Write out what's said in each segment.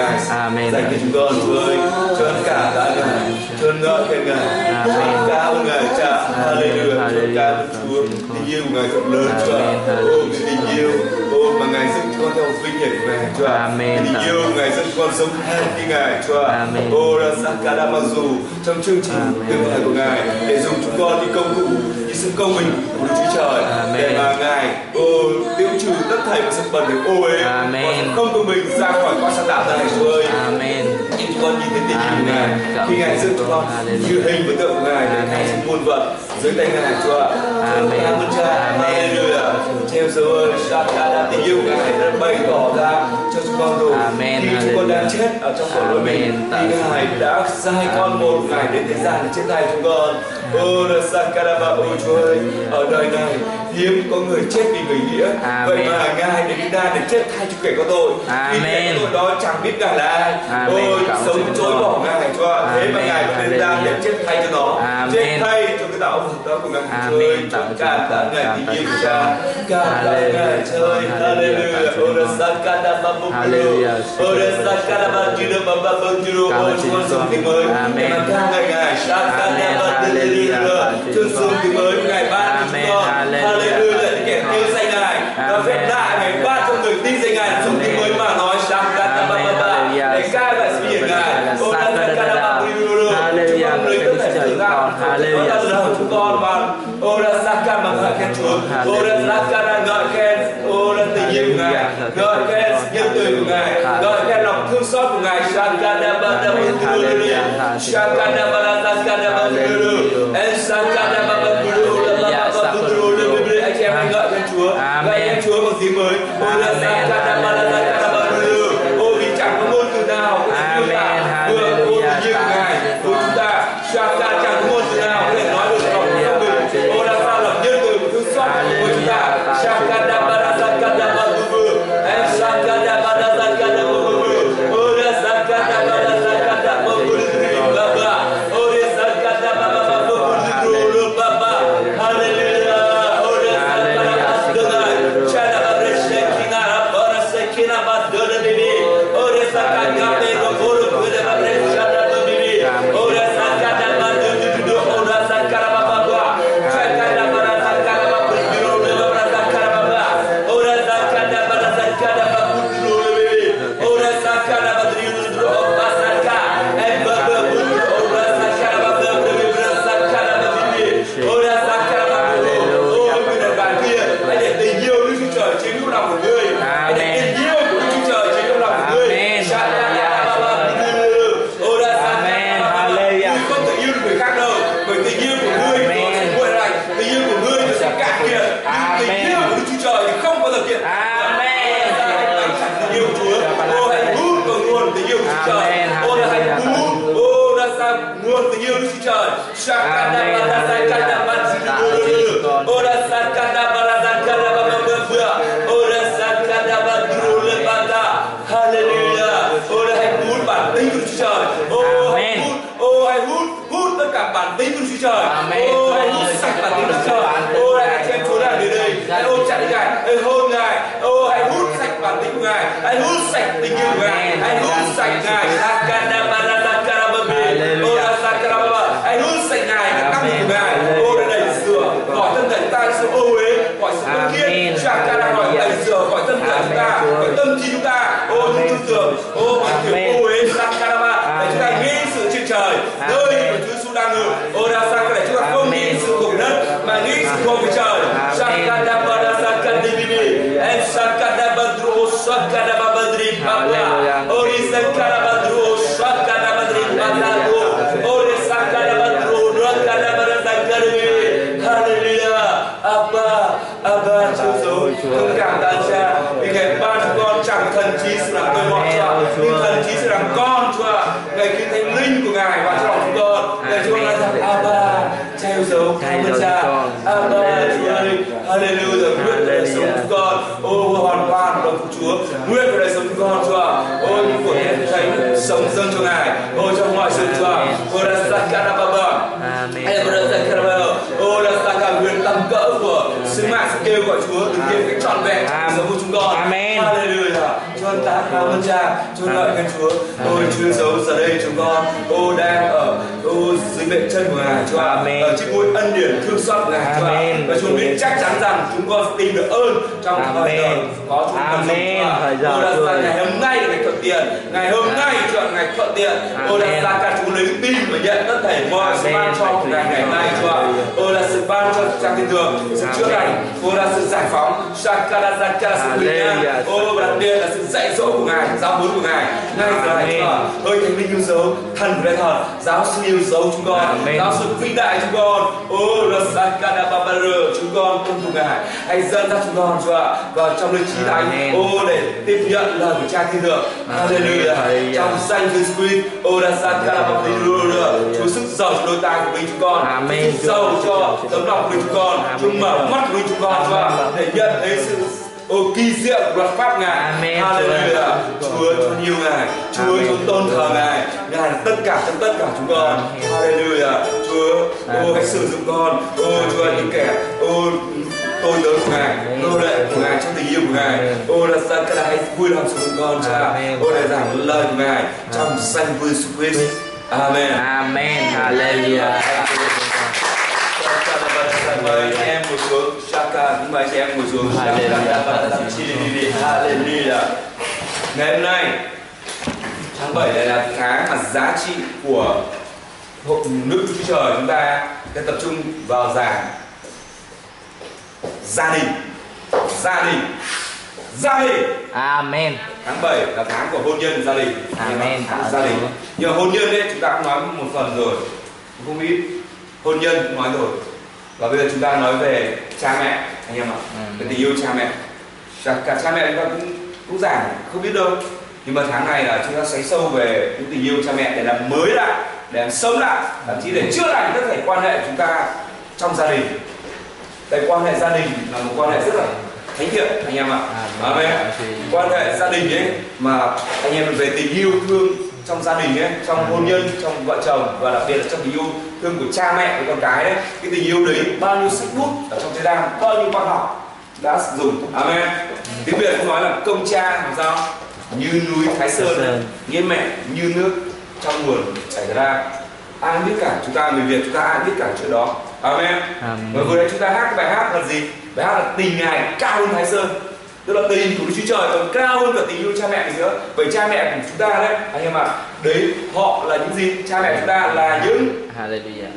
Ngài. Amen. dành cho chúng con Chúa ơi. Cho ơn cả tạ Ngài cho ơn ngợi khen Ngài. Amen. cho ơn Ngài cha. Hallelujah. Cho ơn ca ơn Chúa. Tình yêu của Ngài thật lớn. Chúa ạ. Amen. ô cái tình yêu con theo vinh hiển Ngài Chúa. Amen. Tình yêu Ngài dẫn con sống hơn như Ngài Chúa. Amen. ô ra sakara mặc dù trong chương trình tương lai của Ngài để dùng chúng con như công cụ như sự công bình của Đức Chúa Trời Amen. để mà Ngài ô tiêu trừ tất thảy sự bẩn thỉu ô uế Amen. không công bình ra khỏi con sa tạo ra này Chúa ơi Amen. Con nhìn thấy tình hình của Ngài khi Ngài dựng Chúa. chúng con như hình với tượng Ngài để Ngài sự muôn vật dưới tay Ngài Chúa ạ. Amen. Cảm ơn Cha. Amen. Hallelujah. Theo dấu ơn Shaka tình yêu Ngài đã bày tỏ ra cho chúng con rồi. Amen. khi chúng con đang chết ở trong tội lỗi mình thì Ngài đã sai con một Ngài đến thế gian để chết thay chúng con. Ô là Sakaraba ô Chúa ơi. Ở đời này hiếm có người chết vì người nghĩa Amen. vậy mà Ngài đến đi ra để chết thay cho kẻ có tội vì kẻ có tội đó chẳng biết Ngài là ai Amen. ôi Cảm sống chối bỏ Ngài Chúa ạ. thế mà. Ngài vẫn đến ra để chết thay cho nó Amen. chết thay cho cái đạo phục đó của Ngài ơi Amen. chúng Cảm ca tạ. Ngài Cảm tình yêu của. Cha ca tạ Ngài Hallelujah. Ơi Hallelujah. Hallelujah Cảm ơn Ora Chúa. sakada babukuru Hallelujah. Ora sakada bajiru bababukuru Cảm Ôi ơn chúng con Chúa. sống thì mới Amen. Ngài Ngài Hallelujah. Cảm ơn Chương Chúa. sống thì mới Ngài ban chúng con Hallelujah. Hallelujah Những kẻ yêu danh Ngài Và phép lạ Ngài ban cho người tin danh Ngài Sống thì mới mà nói Sakada Amen. bababa Hallelujah. Để ca ngợi sự hiển Ngài Ora sakada bajiru Hallelujah. Chúng con lấy tất cả sự ra Hallelujah. Là lời chúng con và Ora sakada mà ngợi khen Chúa Ora sakada ngợi khen Ora tình yêu Ngài Ngợi khen nhân từ của Ngài Ngợi khen lòng thương xót của Ngài Sakada bababukuru Sakada bababukuru con. Ô đang ở dưới bệ chân của Ngài. Chúa ạ. Amen. ở trên ngôi ân điển thương xót của Ngài. Chúa ạ. Amen. Và chúng biết chắc chắn rằng chúng con tìm được ơn trong thời giờ có chúng con Amen. Chúa Ô Chúa ra ngày hôm nay là ngày thuận tiện. Ngày hôm nay chọn ngày thuận tiện. Ô đã Amen. ra cả chúng lấy tin và nhận tất thảy mọi sự ban cho của Ngài ngày nay Chúa ạ. Ô là sự ban cho trang thiên đường, sự chữa lành, ô là sự giải phóng, Shakara Zakara sự bình an, ô và đặc biệt là sự dạy dỗ của Ngài, giáo huấn của Ngài. Ngay giờ này Chúa ơi thánh linh yêu dấu, thần Đại thần, giáo sư yêu dấu chúng con, Amen. giáo sư vĩ đại chúng con, ô là Sakara Babara chúng con tuân thủ Ngài, hãy dẫn dắt chúng con Chúa ạ. Vào trong nơi trí thánh, ô để tiếp nhận lời của Cha thiên thượng, Hallelujah. Trong danh Jesus Christ, ô là Sakara Babara, Chúa sức giàu cho đôi tai của mình chúng con, Amen. sức giàu cho tấm lòng của mình chúng con, Amen. mở mắt của mình chúng con Chúa ạ, để nhận thấy sự Ô kỳ diệu luật pháp Ngài Amen. Hallelujah Chúa Chúa yêu Ngài Chúa. Chúa tôn thờ Ngài Ngài là tất cả trong tất cả chúng con. Hallelujah Chúa Ô hãy sử dụng con Ô Chúa là những kẻ Ô tôi tớ của Ngài. Nô lệ của Ngài trong tình yêu của Ngài. Ô là ra cái là hãy vui lòng sử dụng con cha. Ô để giảng lời của Ngài Trong danh của Jesus Christ Amen Amen. Hallelujah. Mời anh em ngồi xuống. Shaka cũng mời anh em ngồi xuống. Hallelujah. Ngày hôm nay tháng 7 này là tháng mà giá trị của hội nước Chúa Trời chúng ta sẽ tập trung vào giảng gia đình. Gia đình. Gia đình. Amen. tháng 7 là tháng của hôn nhân gia đình. Amen. gia đình. Nhưng hôn nhân đấy chúng ta cũng nói một phần rồi. Không ít hôn nhân cũng nói rồi và bây giờ chúng ta nói về cha mẹ anh em ạ Ừ. cái tình yêu cha mẹ cả, cả cha mẹ chúng ta cũng cũng giảng không biết đâu nhưng mà tháng này là chúng ta xoáy sâu về những tình yêu cha mẹ để làm mới lại để làm sống lại thậm chí để chữa lành tất cả quan hệ của chúng ta trong gia đình tại quan hệ gia đình là một quan hệ rất là thánh thiện anh em ạ Amen. Amen. quan hệ gia đình ấy mà anh em về tình yêu thương trong gia đình ấy trong hôn nhân trong vợ chồng và đặc biệt là trong tình yêu thương của cha mẹ với con cái đấy. Cái tình yêu đấy bao nhiêu sức hút ở trong thế gian bao nhiêu văn học đã sử dụng amen tiếng việt cũng nói là công cha làm sao? Như núi thái sơn, nghĩa mẹ như nước trong nguồn chảy ra. Ai biết cả chúng ta người việt chúng ta ai biết cả chuyện đó. Amen. Và vừa nãy chúng ta hát cái bài hát là gì? Bài hát là tình ngài cao hơn thái sơn tức là tình của Đức Chúa Trời còn cao hơn cả tình yêu cha mẹ mình nữa. Vậy cha mẹ của chúng ta đấy anh em ạ đấy họ là những gì? Cha mẹ chúng ta là những Hallelujah.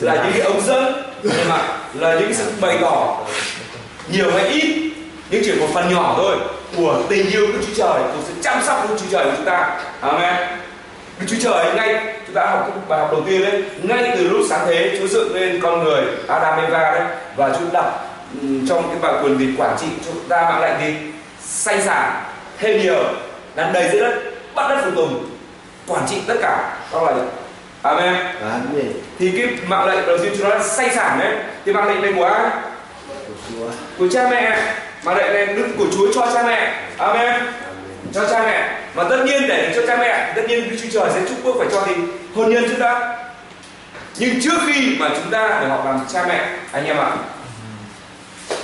Là những cái ống dẫn anh em ạ là những cái sự bày tỏ. Nhiều hay ít nhưng chỉ một phần nhỏ thôi của tình yêu Đức Chúa Trời của sự chăm sóc của Đức Chúa Trời của chúng ta. Amen. Đức Chúa Trời ngay chúng ta học cái bài học đầu tiên đấy ngay từ lúc sáng thế Chúa dựng lên con người Adam Eva đấy và Chúa đặt trong cái bài quyền việc quản trị chúng ta mạng lệnh gì sanh sản thêm nhiều làm đầy dưới đất bắt đất phụ tùng quản trị tất cả. Các loài amen. Amen. thì cái mạng lệnh đầu tiên Chúa nói là sanh sản đấy thì mạng lệnh này của ai? Của của cha mẹ. Mạng lệnh này đức của Chúa cho cha mẹ. Amen. Cho cha mẹ. Và tất nhiên để cho cha mẹ tất nhiên Đức Chúa Trời sẽ chúc phước phải cho thì hôn nhân chúng ta nhưng trước khi mà chúng ta phải học làm cha mẹ anh em ạ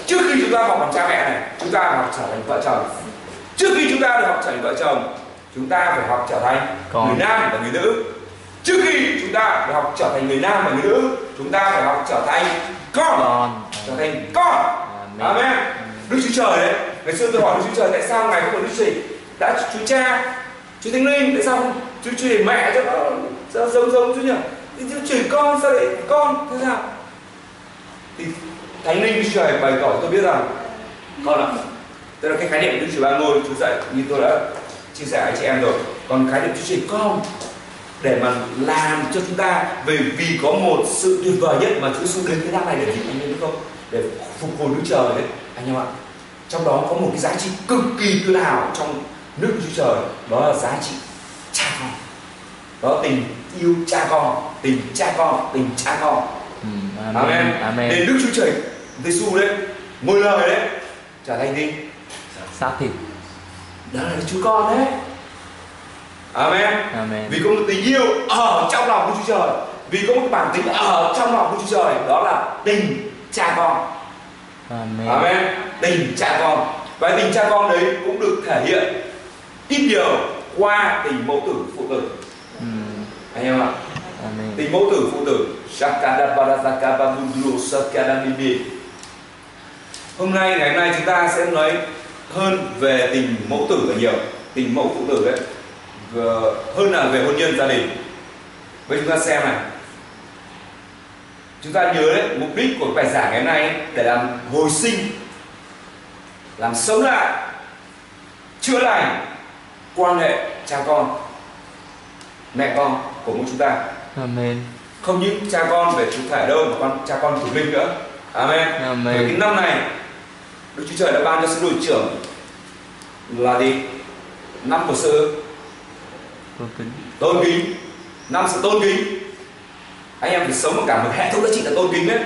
trước khi chúng ta học làm cha mẹ này chúng ta học trở thành vợ chồng. Trước khi chúng ta được học trở thành vợ chồng chúng ta phải học trở thành Con. người nam và người nữ. Trước khi chúng ta được học trở thành người nam và người nữ chúng ta phải học trở thành con. Con. trở thành con. Amen. amen. Đức chúa trời đấy ngày xưa tôi hỏi đức chúa trời tại sao ngài không có đức chúa trời đã chúa cha chúa thánh linh tại sao không chúa trời mẹ cho nó sao giống giống chúa nhỉ? Chúa trời con sao lại con? Thế sao? Thì thánh linh đức trời bày tỏ tôi biết rằng con ạ tức là cái khái niệm đức chúa ba ngôi chúa dạy như tôi đã chia sẻ với chị em rồi còn khái niệm chúa trời con để mà làm cho chúng ta về vì có một sự tuyệt vời nhất mà Chúa Giêsu đến thế gian này để gì anh em biết không? Để phục hồi Đức Trời đấy anh em ạ. Trong đó có một cái giá trị cực kỳ tự hào trong nước Chúa Trời đó là giá trị cha con. Đó tình yêu cha con, tình cha con, tình cha con. Ừ, Amen. Amen. Amen. Nên Đức Chúa Trời Giêsu đấy, môi lời đấy trở thành gì? Xác thịt. Đó là Chúa con đấy. Amen. Amen. vì có một tình yêu ở trong lòng của Chúa Trời vì có một bản tính ở trong lòng của Chúa Trời đó là tình cha con Amen. Amen. Tình cha con. Và tình cha con đấy cũng được thể hiện ít nhiều qua tình mẫu tử phụ tử. Ừm, Anh em ạ. Amen. Tình mẫu tử phụ tử. Shakada Barazaka Babudru Sakada Bibi. Hôm nay ngày hôm nay chúng ta sẽ nói hơn về tình mẫu tử là nhiều. Tình mẫu phụ tử đấy. Hơn là về hôn nhân gia đình. Vậy chúng ta xem này. Chúng ta nhớ đấy, mục đích của bài giảng ngày hôm nay để làm hồi sinh làm sống lại chữa lành quan hệ cha con mẹ con của mỗi chúng ta Amen không những cha con về chủ thể đâu mà con cha con thuộc linh nữa. Amen. Amen. Cái năm này Đức Chúa Trời đã ban cho sứ đội trưởng là gì? Năm của sự Tôn kính. tôn kính. Năm sự tôn kính. Anh em phải sống một cả một hệ thống giá trị là tôn kính đấy.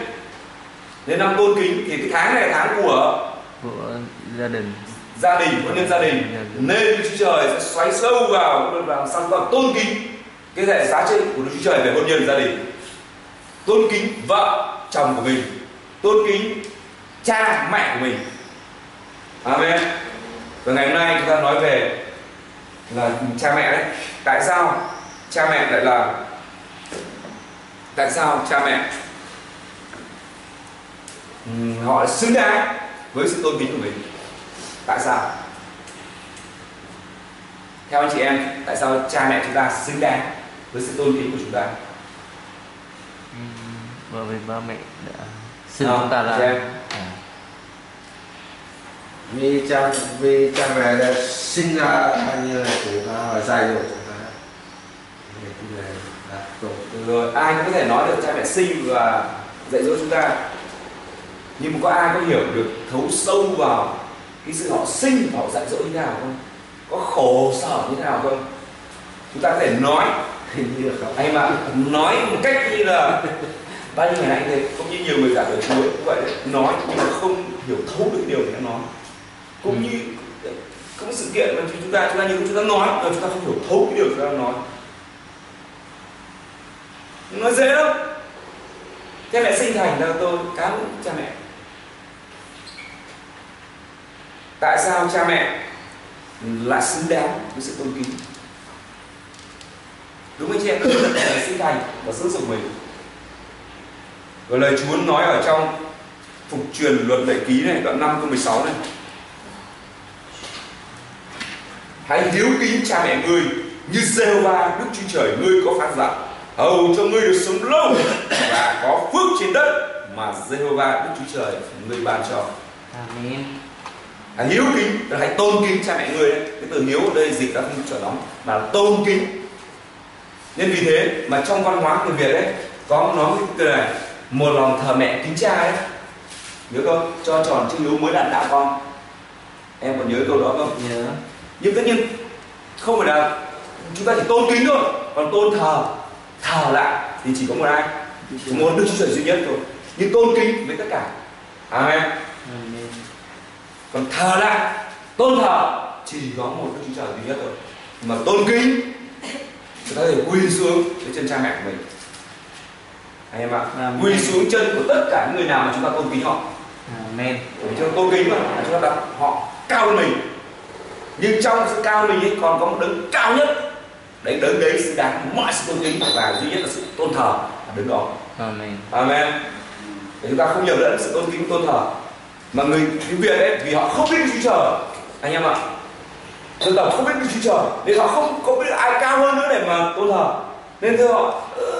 Nên năm tôn kính thì cái tháng này là tháng của của gia đình. gia đình hôn nhân gia đình. Nên Đức Chúa Trời sẽ xoáy sâu vào và làm sao ta tôn kính. Cái hệ giá trị của Đức Chúa Trời về hôn nhân gia đình tôn kính vợ, chồng của mình, tôn kính cha, mẹ của mình. Amen. Và ngày hôm nay chúng ta nói về là cha mẹ đấy. Tại sao cha mẹ lại là, tại sao cha mẹ họ xứng đáng với sự tôn kính của mình? Tại sao? Theo anh chị em, tại sao cha mẹ chúng ta xứng đáng với sự tôn kính của chúng ta? Bởi vì ba mẹ đã sinh chúng ta ra. chị em. À, vì cha vì cha mẹ đã sinh ra như là chúng ta và dạy dỗ chúng ta. Là rồi ai cũng có thể nói được cha mẹ sinh và dạy dỗ chúng ta. Nhưng mà có ai có hiểu được thấu sâu vào cái sự họ sinh và họ dạy dỗ như thế nào không? Có khổ sở như thế nào không? Chúng ta có thể nói. Hình như là không. Anh mà nói một cách như là bao nhiêu ngày nay thế cũng như nhiều người giảng ở chùa cũng vậy đấy. Nói nhưng mà không hiểu thấu được điều người ta nói. Cũng như có một sự kiện mà chúng ta chúng ta như chúng ta nói mà chúng ta không hiểu thấu cái điều chúng ta nói. Nói dễ lắm. Cha mẹ sinh thành ra tôi cám cha mẹ. Tại sao cha mẹ lại xứng đáng với sự tôn kính? Đúng anh chị em sinh thành và dưỡng dục mình và lời Chúa nói ở trong phục truyền luật lệ ký này đoạn 5 câu 16 này hãy hiếu kính cha mẹ ngươi như Giê-hô-va Đức Chúa Trời ngươi có phán dặn hầu cho ngươi được sống lâu và có phước trên đất mà Giê-hô-va Đức Chúa Trời ngươi ban cho Amen. hãy hiếu kính hãy tôn kính cha mẹ ngươi đấy. cái từ hiếu ở đây dịch ra không trở lắm mà là tôn kính nên vì thế mà trong văn hóa người Việt đấy có nói cái từ này một lòng thờ mẹ kính cha đấy nhớ không? Cho tròn chữ hiếu mới đàn đạo con. Em còn nhớ câu đó không? Nhớ. nhưng tất nhiên không phải là chúng ta chỉ tôn kính thôi còn tôn thờ. Thờ lại thì chỉ có một ai? Một đức chúa trời duy nhất thôi. Nhưng tôn kính với tất cả. Amen. Amen. còn thờ lại tôn thờ chỉ có một đức chúa trời duy nhất thôi. Mà tôn kính chúng ta thể quỳ xuống dưới chân cha mẹ của mình anh em ạ Amen. quỳ xuống chân của tất cả những người nào mà chúng ta tôn kính họ. Amen. vì chúng ta tôn kính mà chúng ta đặt họ cao hơn mình. Nhưng trong sự cao mình ấy còn có một đấng cao nhất. Đấy đấng đấy xứng đáng mọi sự tôn kính và duy nhất là sự tôn thờ là đấng đó. Amen. amen. Để chúng ta không nhầm lẫn sự tôn kính tôn thờ. Mà người tiếng việt ấy vì họ không biết Chúa Trời. Anh em ạ dân tộc không biết Chúa Trời. Nên họ không có biết ai cao hơn nữa để mà tôn thờ. Nên thưa họ "Ờ,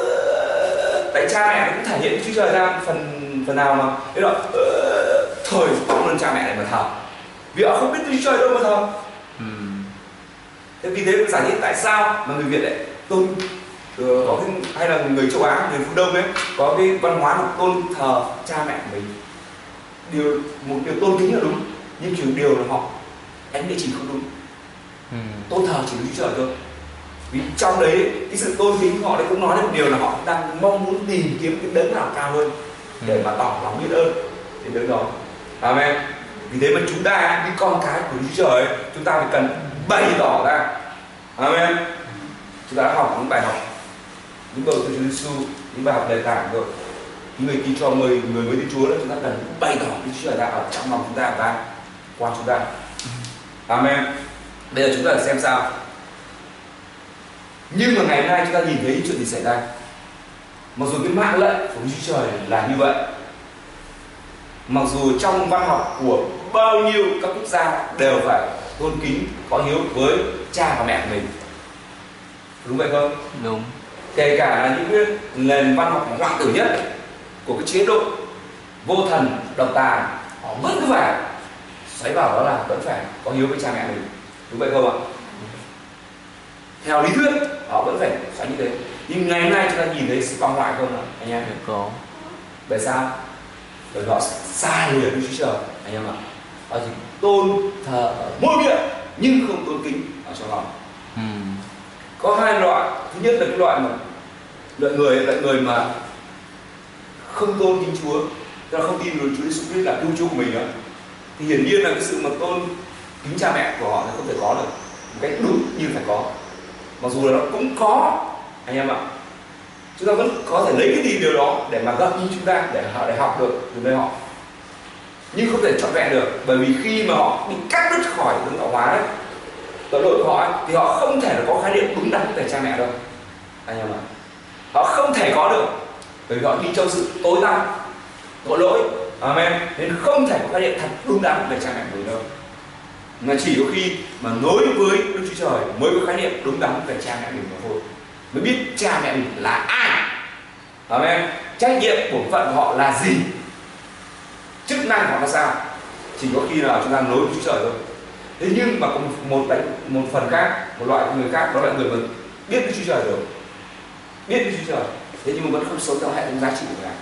tại cha mẹ cũng thể hiện Chúa Trời ra phần phần nào mà. Thế đó "Ờ, thôi không nên cha mẹ để mà thờ. Vì họ không biết Chúa Trời đâu mà thờ. Ừm. thế vì thế giải thích tại sao mà người Việt lại tôn ờ, có cái hay là người châu Á người phương Đông ấy có cái văn hóa là tôn thờ cha mẹ mình. Điều một điều tôn kính là đúng nhưng chỉ điều là họ đánh địa chỉ không đúng. Ừm. tôn thờ chỉ Đức Chúa Trời thôi vì trong đấy cái sự tôn kính họ đấy cũng nói một điều là họ đang mong muốn tìm kiếm cái đấng nào cao hơn để mà tỏ lòng biết ơn đến đấng đó. Amen. Vì thế mà chúng ta như con cái của Chúa Trời chúng ta phải cần bày tỏ ra. Amen. Chúng ta đã học những bài học những câu từ Chúa Giêsu những bài học đề tảng rồi. Người tin cho người người mới tin Chúa là chúng ta cần bày tỏ Đức Chúa Trời ra ở trong lòng chúng ta và qua chúng ta. Amen. Bây giờ chúng ta xem sao nhưng mà ngày hôm nay chúng ta nhìn thấy chuyện gì xảy ra? Mặc dù cái mạng lệnh của Chúa Trời là như vậy mặc dù trong văn học của bao nhiêu các quốc gia đều phải tôn kính có hiếu với cha và mẹ của mình. Đúng vậy không? Đúng. Kể cả là những cái nền văn học hoang tử nhất của cái chế độ vô thần độc tài họ vẫn cứ phải xoáy vào đó là vẫn phải có hiếu với cha mẹ mình. Đúng vậy không ạ theo lý thuyết họ vẫn phải xoáy như thế. Nhưng ngày hôm nay chúng ta nhìn thấy sự băng hoại không ạ anh em? Có. Bởi sao? Bởi họ sai lìa Đức Chúa Trời anh em ạ. Họ chỉ tôn thờ ở môi miệng nhưng không tôn kính ở trong lòng. Ừ. có hai loại. Thứ nhất là cái loại mà loại người loại người mà không tôn kính Chúa tức là không tin vào Chúa Giêsu Christ là cứu Chúa của mình nữa thì hiển nhiên là cái sự mà tôn kính cha mẹ của họ là không thể có được. Một cách đúng như phải có mặc dù là nó cũng có anh em ạ chúng ta vẫn có thể lấy cái gì điều đó để mà gợi như chúng ta để họ để học được từ nơi họ. Nhưng không thể trọn vẹn được bởi vì khi mà họ bị cắt đứt khỏi hướng tạo hóa đấy tội lỗi của họ ấy, thì họ không thể là có khái niệm đúng đắn về cha mẹ đâu anh em ạ. Họ không thể có được bởi vì họ đi trong sự tối tăm tội lỗi amen. Nên không thể có khái niệm thật đúng đắn về cha mẹ mình đâu mà chỉ có khi mà nối với Đức Chúa Trời mới có khái niệm đúng đắn về cha mẹ mình mà thôi. Mới biết cha mẹ mình là ai. Amen. Trách nhiệm của phận của họ là gì? Chức năng của họ là sao? Chỉ có khi nào chúng ta nối với Chúa Trời thôi. Thế nhưng mà có một một, đánh, một phần khác một loại người khác đó là người mà biết Đức Chúa Trời rồi. Biết Đức Chúa Trời. Thế nhưng mà vẫn không sống theo hệ thống giá trị của ngài.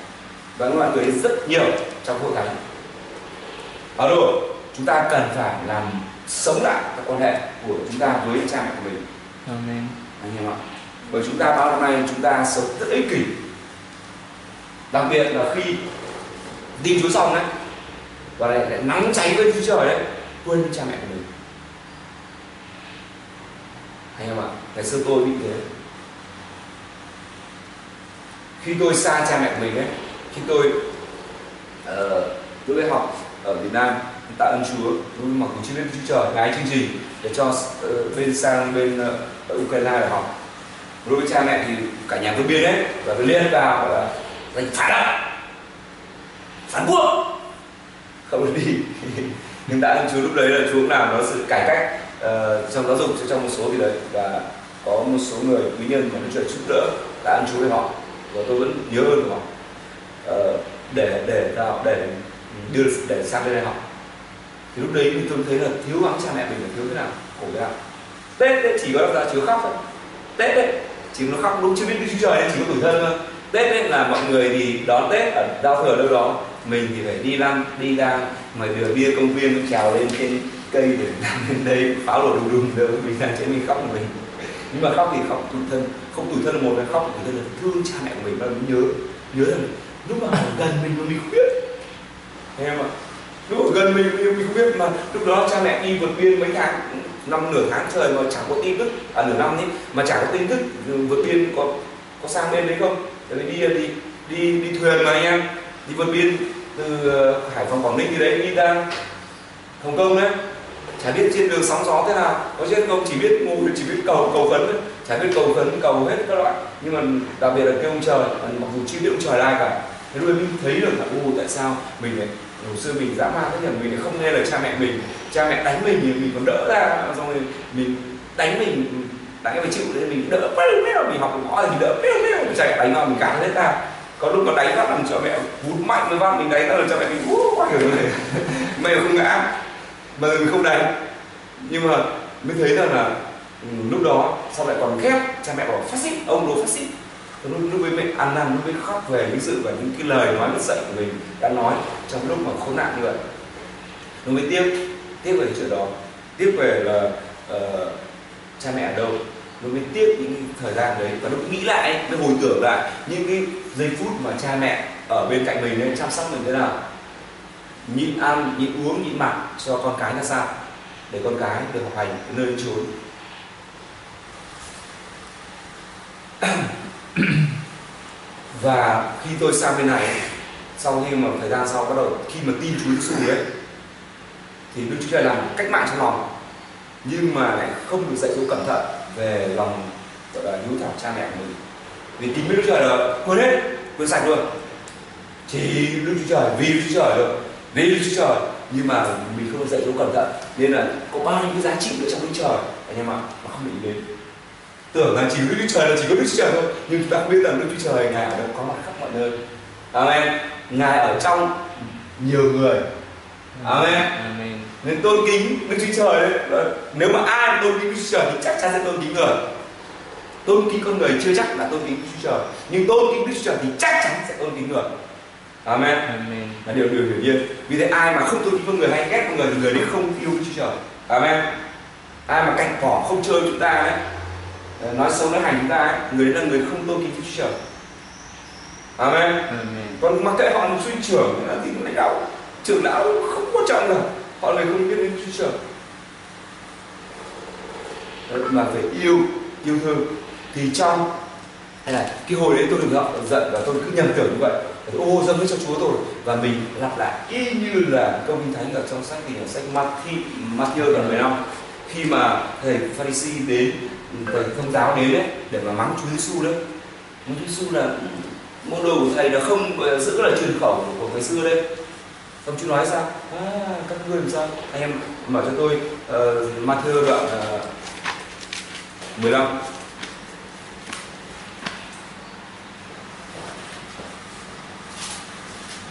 Và những loại người rất nhiều trong hội thánh. Ở đâu chúng ta cần phải làm sống lại các quan hệ của chúng ta với cha mẹ của mình. Amen. anh em ạ bởi chúng ta bao năm nay chúng ta sống rất ích kỷ. Đặc biệt là khi tin Chúa xong đấy và lại, lại nắng cháy với Chúa Trời đấy quên cha mẹ của mình. Anh em ạ ngày xưa tôi bị thế. Khi tôi xa cha mẹ của mình ấy khi tôi uh, tôi đi học ở Việt Nam tạ ơn Chúa. Tôi mặc dù chưa biết Chúa Trời ngài chương trình để cho uh, bên sang bên uh, Ukraine để học. Đối với cha mẹ thì cả nhà vượt biên ấy và tôi liên vào và là đánh phản động phản quốc! Không được đi nhưng đã ơn Chúa lúc đấy là Chúa cũng làm nó sự cải cách uh, trong giáo dục trong một số gì đấy. Và có một số người quý nhân mà nó Trời giúp đỡ đã ơn Chúa với họ. Và tôi vẫn nhớ ơn họ. Uh, để để tạo để đưa để sang bên đây học thì lúc đấy thì tôi thấy là thiếu vắng cha mẹ mình là thiếu thế nào? Khổ thế nào? Tết đấy, chỉ có là có khóc thôi. Tết đấy, chỉ nó khóc đúng chưa biết đi chúa trời nên chỉ có tuổi thân thôi. Tết đấy là mọi người thì đón tết ở giao thừa đâu đó. Mình thì phải đi lăn, đi ra ngoài đường bia công viên, trèo lên trên cây để làm lên đây pháo nổ đùng đùng đâu mình đang trên mình khóc của mình. Nhưng mà khóc thì khóc tủi thân, không tủi thân là một là khóc tủi thân là thương cha mẹ của mình. Và mình nhớ nhớ rằng lúc mà gần mình mà mình khuyết. Em ạ lúc ở gần mình mình, không biết mà lúc đó cha mẹ đi vượt biên mấy tháng năm nửa tháng trời mà chẳng có tin tức à nửa năm ấy mà chẳng có tin tức vượt biên có có sang bên đấy không? Tại vì đi đi đi đi thuyền mà anh em đi vượt biên từ ờ, hải phòng quảng ninh gì đấy đi ra hồng kông đấy. Chả biết trên đường sóng gió thế nào có chết không? Chỉ biết ngồi chỉ biết cầu cầu khấn thôi. Chả biết cầu khấn cầu hết các loại. Nhưng mà đặc biệt là kêu ông trời mặc dù chưa biết ông trời ai cả. Thế lúc mình thấy được là u tại sao mình lại hồi xưa mình dã man thế nhỉ mình không nghe lời cha mẹ mình. Cha mẹ đánh mình thì mình còn đỡ ra xong rồi mình đánh mình đánh phải chịu nên mình đỡ bêu bêu mình học võ thì đỡ bêu bêu mình chạy đánh vào mình cản hết ra. Có lúc mà đánh phát làm cho mẹ vút mạnh với văng mình đánh ra là cho mẹ mình vút quá kiểu này mày không ngã mà mình không đánh. Nhưng mà mới thấy rằng là ừ, lúc đó sau lại còn khép, cha mẹ bảo phát xít ông đồ phát xít lúc, lúc ấy mới ăn năn lúc mới khóc về những sự và những cái lời nói mất dạy của mình đã nói trong lúc mà khốn nạn như vậy. Lúc mới tiếc tiếc về chuyện đó. Tiếc về là uh, cha mẹ ở đâu. Lúc mới tiếc những thời gian đấy và nó nghĩ lại mới hồi tưởng lại những cái giây phút mà cha mẹ ở bên cạnh mình nên chăm sóc mình thế nào. Nhịn ăn nhịn uống nhịn mặc cho con cái là sao để con cái được học hành nơi trốn. và khi tôi sang bên này sau khi mà thời gian sau bắt đầu khi mà tin Chúa Giêsu ấy, thì Đức Chúa Trời làm cách mạng trong lòng. Nhưng mà lại không được dạy dỗ cẩn thận về lòng gọi là hiếu thảo cha mẹ của mình. Vì tin với Đức Chúa Trời là quên hết quên sạch luôn. Chỉ Đức Chúa Trời vì Đức Chúa Trời được vì Đức Chúa Trời. Nhưng mà mình không dạy dỗ cẩn thận nên là có bao nhiêu cái giá trị nữa trong Đức Chúa Trời anh em ạ mà không để ý đến tưởng là chỉ có Đức Trời là chỉ có Đức Trời thôi nhưng chúng ta biết rằng Đức Chúa Trời ngài ở đâu có mặt khắp mọi nơi. Amen. Ngài ở trong nhiều người. Amen. Amen. nên tôn kính Đức Chúa Trời đấy. Là nếu mà ai tôn kính Đức Chúa Trời thì chắc chắn sẽ tôn kính người. Tôn kính con người chưa chắc là tôn kính Đức Chúa Trời nhưng tôn kính Đức Chúa Trời thì chắc chắn sẽ tôn kính người. Amen. Amen. là điều điều hiển nhiên. Vì thế ai mà không tôn kính con người hay ghét con người thì người đấy không yêu Đức Chúa Trời. Amen. Ai mà cạnh cỏ không chơi chúng ta ấy ờ, nói xấu nói hành chúng ta ấy, người đấy là người không tôn kính Chúa Trời. Amen. Amen. còn mặc kệ họ là suy trưởng là thì lãnh đạo trưởng lão không quan trọng là họ là không biết đến Chúa Trời. Đấy, mà phải yêu yêu thương. Thì trong hay là cái hồi đấy tôi được giận giận và tôi cứ nhầm tưởng như vậy. Ô dâng hết cho Chúa tôi. Và mình lặp lại y như là câu kinh thánh ở trong sách thì ở sách Matthew Matthew đoạn 15 khi mà thầy Pharisee đến thầy thông giáo đến đấy để mà mắng Chúa Giêsu đấy. Mắng Chúa Giêsu là môn đồ của thầy là không ờ, giữ lời truyền khẩu của, ngày xưa đây ông chú nói sao? À, các ngươi làm sao? Anh em mở cho tôi uh, Matthew đoạn uh, 15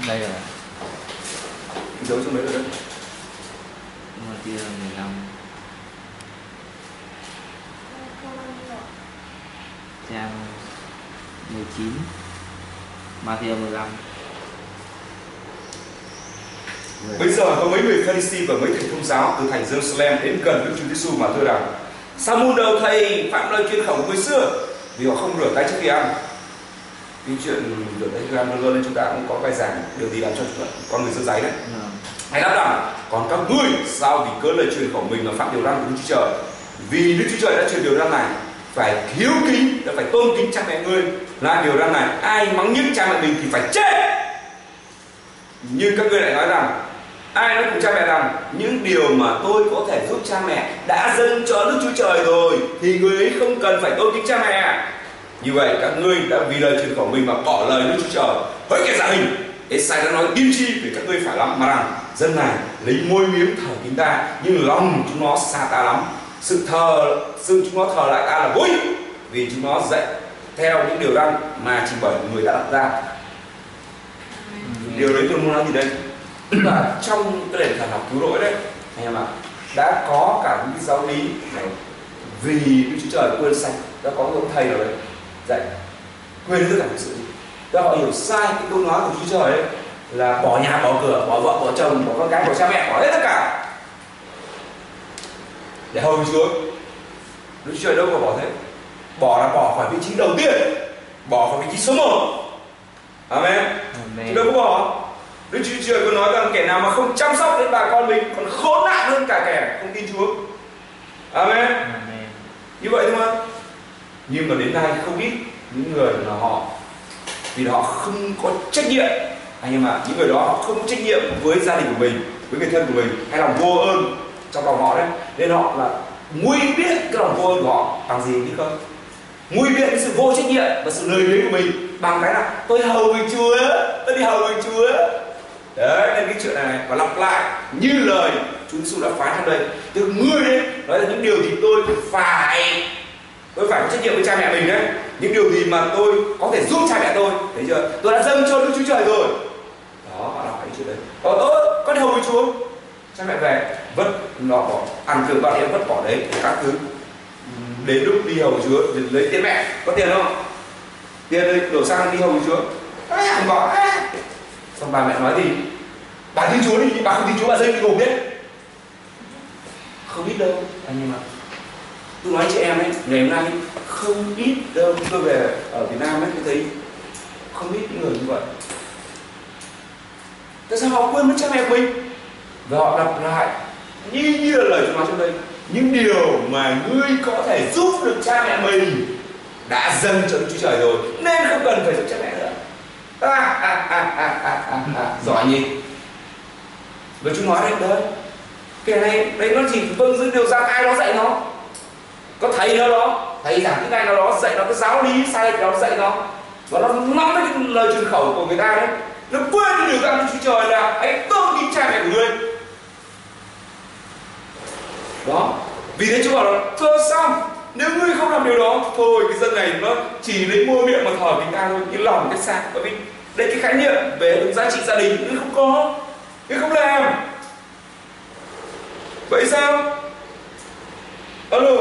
Đây là Cái dấu trong đấy rồi đấy. Matthew 15 trang 19 Matthew 15 Bây giờ có mấy người Pharisee và mấy thầy thông giáo từ thành Jerusalem đến gần Đức Chúa Giêsu mà thưa rằng Sao môn đầu thầy phạm lời truyền khẩu người xưa? Vì họ không rửa tay trước khi ăn. Cái chuyện rửa tay trước khi ăn luôn nên chúng ta cũng có bài giảng Điều gì làm cho chúng ta, con người sơ giấy đấy. Vâng. Hãy đáp rằng Còn các ngươi sao vì cớ lời truyền khẩu mình mà phạm điều răn của Đức Chúa Trời? Vì Đức Chúa Trời đã truyền điều răn này phải hiếu kính, là phải tôn kính cha mẹ ngươi Là điều răn này Ai mắng nhất cha mẹ mình thì phải chết Nhưng các ngươi lại nói rằng Ai nói cùng cha mẹ rằng những điều mà tôi có thể giúp cha mẹ đã dâng cho Đức Chúa Trời rồi thì người ấy không cần phải tôn kính cha mẹ. Như vậy các ngươi đã vì lời truyền khẩu mình mà bỏ lời Đức Chúa Trời. Hỡi kẻ giả hình, Esai đã nói điên chi về các ngươi phải lắm mà rằng dân này lấy môi miếng thờ kính ta nhưng lòng chúng nó xa ta lắm. Sự thờ, sự chúng nó thờ lại ta là vui vì chúng nó dạy theo những điều răn mà chỉ bởi người đã đặt ra. Điều đấy tôi muốn nói gì đây? tức là trong cái nền thần học cứu rỗi đấy anh em ạ đã có cả những cái giáo lý này vì Đức Chúa Trời quên sạch đã có ông thầy nào đấy dạy quên tất cả mọi sự Đó họ hiểu sai cái câu nói của Chúa Trời ấy là bỏ nhà bỏ cửa bỏ vợ bỏ chồng bỏ con cái bỏ cha mẹ bỏ hết tất cả để hầu Chúa Đức Chúa Trời đâu có bỏ thế bỏ là bỏ khỏi vị trí đầu tiên bỏ khỏi vị trí số một Amen Amen. Chúng đâu có bỏ Đức Chúa Trời có nói rằng kẻ nào mà không chăm sóc đến bà con mình còn khốn nạn hơn cả kẻ không tin Chúa. Amen. Amen. Như vậy thôi mà. Nhưng mà đến nay không ít những người là họ vì họ không có trách nhiệm anh em ạ những người đó họ không trách nhiệm với gia đình của mình với người thân của mình hay lòng vô ơn trong lòng họ đấy. Nên họ là nguy biết cái lòng vô ơn của họ bằng gì biết không? Nguy biện cái sự vô trách nhiệm và sự lười biếng của mình bằng cái là, tôi hầu người chúa, tôi đi hầu người chúa. Đấy, nên cái chuyện này và lặp lại như lời Chúa Giêsu đã phán trong đây. Từ ngươi đấy nói là những điều gì tôi phải tôi phải có trách nhiệm với cha mẹ mình đấy. Những điều gì mà tôi có thể giúp cha mẹ tôi. Thấy chưa? Tôi đã dâng cho Đức Chúa Trời rồi. Đó họ làm cái chuyện đấy. Còn tôi, con hầu với Chúa cha mẹ về vứt nó bỏ ăn cơm bao em vứt bỏ đấy các thứ. Đến lúc đi hầu Chúa thì lấy tiền mẹ có tiền không? Tiền đây đổ sang đi hầu Chúa à, không có à. xong bà mẹ nói gì? Bà tin Chúa đi bà không tin Chúa bà dây đi gồm đấy không biết đâu anh nhưng mà tôi nói chị em ấy ngày hôm nay không ít đâu. Tôi về ở Việt Nam ấy tôi thấy không ít những người như vậy. Tại sao họ quên mất cha mẹ mình? Và họ lặp lại. Như như là lời nói trong đây những điều mà ngươi có thể giúp được cha mẹ mình đã dâng cho Đức Chúa Trời rồi nên không cần phải giúp cha mẹ nữa. À, à, à, à, à, à, à. giỏi nhỉ? Và chúng nói đấy đấy. Cái này đấy nó chỉ vâng giữ điều ra ai đó dạy nó. Có thầy nào đó thầy giảng cái này nào đó dạy nó cái giáo lý sai đó dạy nó. Và nó nắm cái lời truyền khẩu của người ta đấy. Nó quên được điều của chúa trời là hãy tôn kính cha mẹ của ngươi đó thế chúa bảo là, thưa xong nếu ngươi không làm điều đó, thôi, cái dân này nó chỉ lấy mua miệng mà thờ người ta thôi, cái lòng, cái xa bởi vì đây cái khái niệm về giá trị gia đình, ngươi không có, ngươi không làm. Vậy sao? Alo,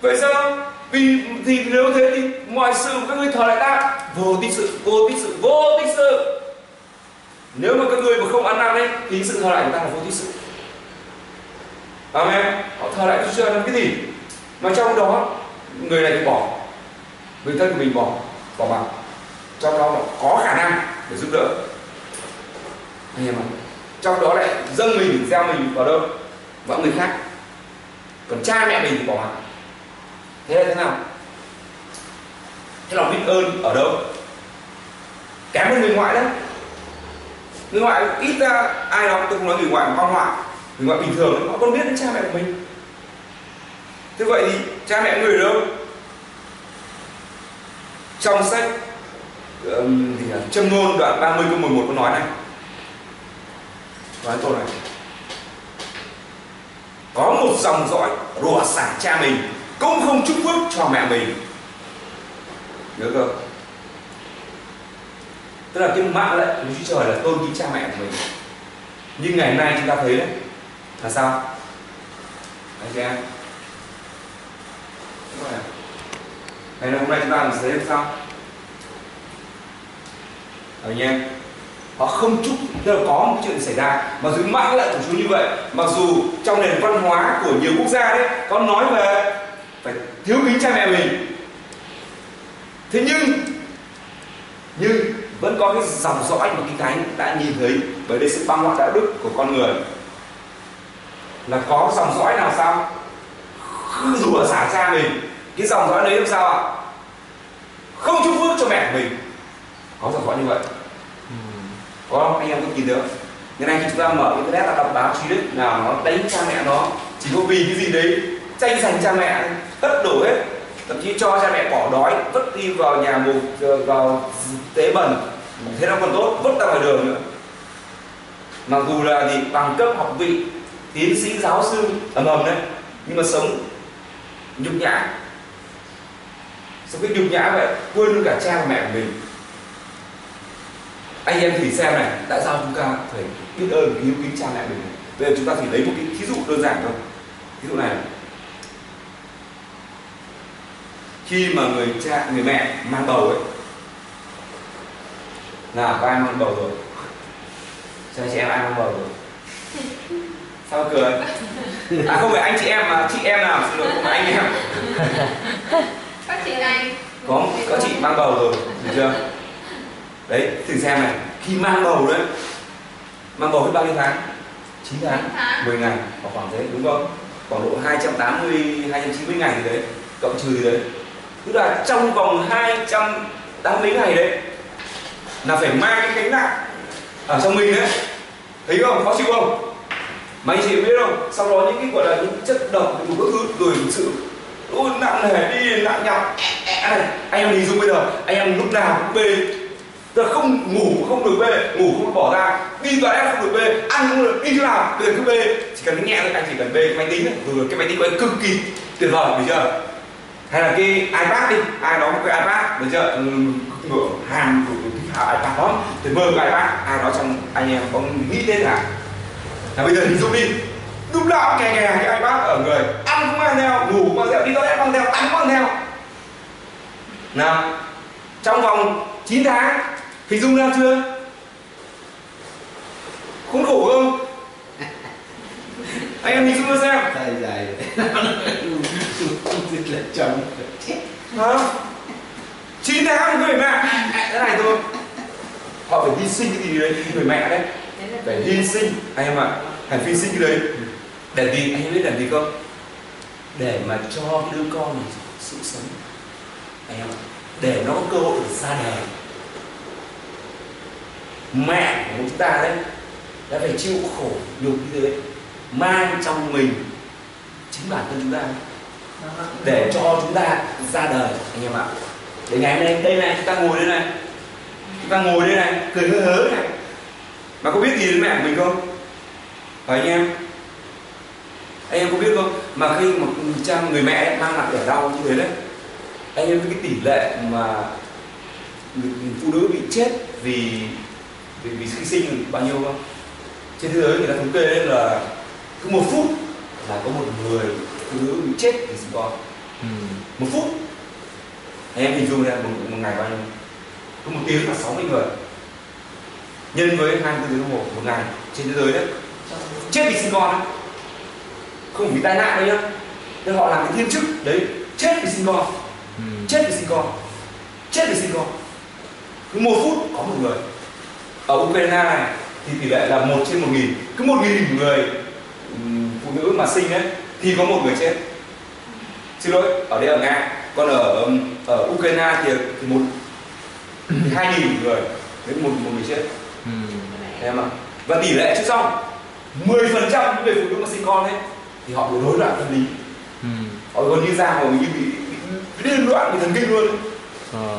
vậy sao? Vì thì nếu thế thì mọi sự các ngươi thờ lại ta, vô tích sự, vô tích sự, vô tích sự. Nếu mà các người mà không ăn năn ấy, thì sự thờ lại của ta là vô tích sự amen. Họ thờ lại Chúa làm cái gì? Mà trong đó, người này thì bỏ. Người thân của mình bỏ bỏ mặc trong đó là có khả năng để giúp đỡ. Anh em ạ, trong đó lại dâng mình, gieo mình vào đâu? Vào người khác. Còn cha mẹ mình thì bỏ mặc thế là thế nào? Thế lòng biết ơn ở đâu? Kém hơn người ngoại đấy người ngoại, ít ra ai đó tôi không nói người ngoại mà con ngoại người ngoại bình thường họ còn biết đến cha mẹ của mình. Thế vậy thì cha mẹ người đâu? Trong sách um, thì là châm ngôn đoạn 30 câu 11 có nói này. Nói câu này. Có một dòng dõi rủa xả cha mình cũng không chúc phước cho mẹ mình. Nhớ không? tức là cái mạng lệnh của Chúa Trời là tôn kính cha mẹ của mình. Nhưng ngày nay chúng ta thấy đấy là sao? Anh chị em. Ngày hôm nay chúng ta làm thấy làm sao? Anh em, họ không chúc tức là có một chuyện xảy ra. Mà dù mãi lại của Chúa như vậy, mặc dù trong nền văn hóa của nhiều quốc gia đấy, có nói về phải thiếu kính cha mẹ mình. Thế nhưng nhưng vẫn có cái dòng dõi mà cái cánh đã nhìn thấy bởi đây sự băng hoại đạo đức của con người là có dòng dõi nào sao? Rủa xả cha mình. Cái dòng dõi đấy làm sao ạ? Không chúc phước cho mẹ mình. Có dòng dõi như vậy. Có không? Anh em có nhìn được. Ngày nay khi chúng ta mở internet là đọc báo chí đấy nào nó đánh cha mẹ nó chỉ có vì cái gì đấy tranh giành cha mẹ tất đổ hết. Thậm chí cho cha mẹ bỏ đói vứt đi vào nhà mù vào tế bẩn thế nó còn tốt vứt ra ngoài đường nữa. Mặc dù là gì? Bằng cấp học vị tiến sĩ giáo sư, ầm ầm đấy. Nhưng mà sống nhục nhã. Sống cái nhục nhã vậy, quên luôn cả cha và mẹ của mình. Anh em thử xem này, tại sao chúng ta phải biết ơn hiếu kính cha mẹ mình? Bây giờ chúng ta chỉ lấy một cái thí dụ đơn giản thôi. Ví dụ này. Khi mà người cha, người mẹ mang bầu ấy, là có ai mang bầu rồi. Sao chị em ai mang bầu rồi? sao cười? À không phải anh chị em mà chị em nào xin lỗi không phải anh em. Có chị này. Có có chị mang bầu rồi được chưa? Đấy thử xem này khi mang bầu đấy mang bầu hết bao nhiêu tháng? 9 tháng. 10 ngày hoặc khoảng thế đúng không? Khoảng độ 280 290 ngày gì đấy cộng trừ gì đấy. Tức là trong vòng 280 ngày đấy là phải mang cái gánh nặng ở trong mình đấy. Thấy không? Khó chịu không mà anh chị biết không? Sau đó những cái, gọi là, những chất độc, những cái thứ rồi sự ôi nặng nề, đi nặng nhọc. À, này, anh em hình dung bây giờ. Anh em lúc nào cũng bê. Giờ là không ngủ không được bê, ngủ không được bỏ ra. Đi toilet không được bê, ăn không được, đi chỗ nào được, cứ bê. Chỉ cần nghe thôi, anh chỉ cần bê cái máy tính này. Vừa cái máy tính của anh cực kỳ tuyệt vời, được chưa? Hay là cái ipad đi. Ai đó một cái ipad, được chưa? Ừ, Ngửa hàng của cái ipad đó. Thì mơ cái ipad, ai đó trong anh em có nghĩ đến là là bây giờ hình dung đi. Lúc nào kè kè cái ipad ở người. Ăn cũng mang theo ngủ cũng mang theo đi toilet mang theo tắm mang theo. Nào trong vòng 9 tháng hình dung ra chưa? Khốn khổ không? Anh em hình dung ra xem. Tay dài rất là chồng. Hả? 9 tháng người mẹ. Thế này thôi. Họ phải hy sinh cái gì đấy người mẹ đấy phải hy sinh. Anh em ạ phải hy sinh cái đấy. Để gì anh em biết làm gì không? Để mà cho đứa con này sự sống. Anh em ạ, để nó có cơ hội được ra đời. Mẹ của chúng ta đấy, đã phải chịu khổ nhiều như thế. Mang trong mình chính bản thân chúng ta. Để cho chúng ta ra đời, anh em ạ. Để ngày hôm nay, đây này, chúng ta ngồi đây này. Chúng ta ngồi đây này, cười hớ hớ này mà có biết gì đến mẹ của mình không? Phải anh em. Anh em có biết không? Mà khi mà cha người mẹ ấy, mang nặng đẻ đau như thế đấy anh em biết cái tỷ lệ mà phụ nữ bị chết vì vì, vì khi sinh bao nhiêu không? Trên thế giới người ta thống kê đấy là cứ một phút là có một người phụ nữ bị chết vì sinh con ừ. một phút. Anh em hình dung ra một, một ngày bao nhiêu? Cứ một tiếng là 60 người nhân với 24 tiếng đồng hồ một ngày trên thế giới đấy. Chết vì sinh con đấy. Không vì tai nạn đâu nhá. Nên họ làm cái thiên chức đấy chết vì sinh con. Ừ. chết vì sinh con. Chết vì sinh con. Cứ một phút có một người. Ở Ukraine này thì tỷ lệ là một trên một nghìn. Cứ một nghìn người ừm, phụ nữ mà sinh ấy thì có một người chết. Xin lỗi ở đây ở nga. Còn ở ừm, ở Ukraine thì, thì một hai nghìn người đến một một người chết. Ừ. em ạ. Và tỷ lệ chưa xong. 10 phần trăm những người phụ nữ mà sinh con ấy thì họ bị rối loạn tâm lý. Ừ. họ gần như ra mà như bị, điên loạn bị thần kinh luôn. Ấy. Ờ.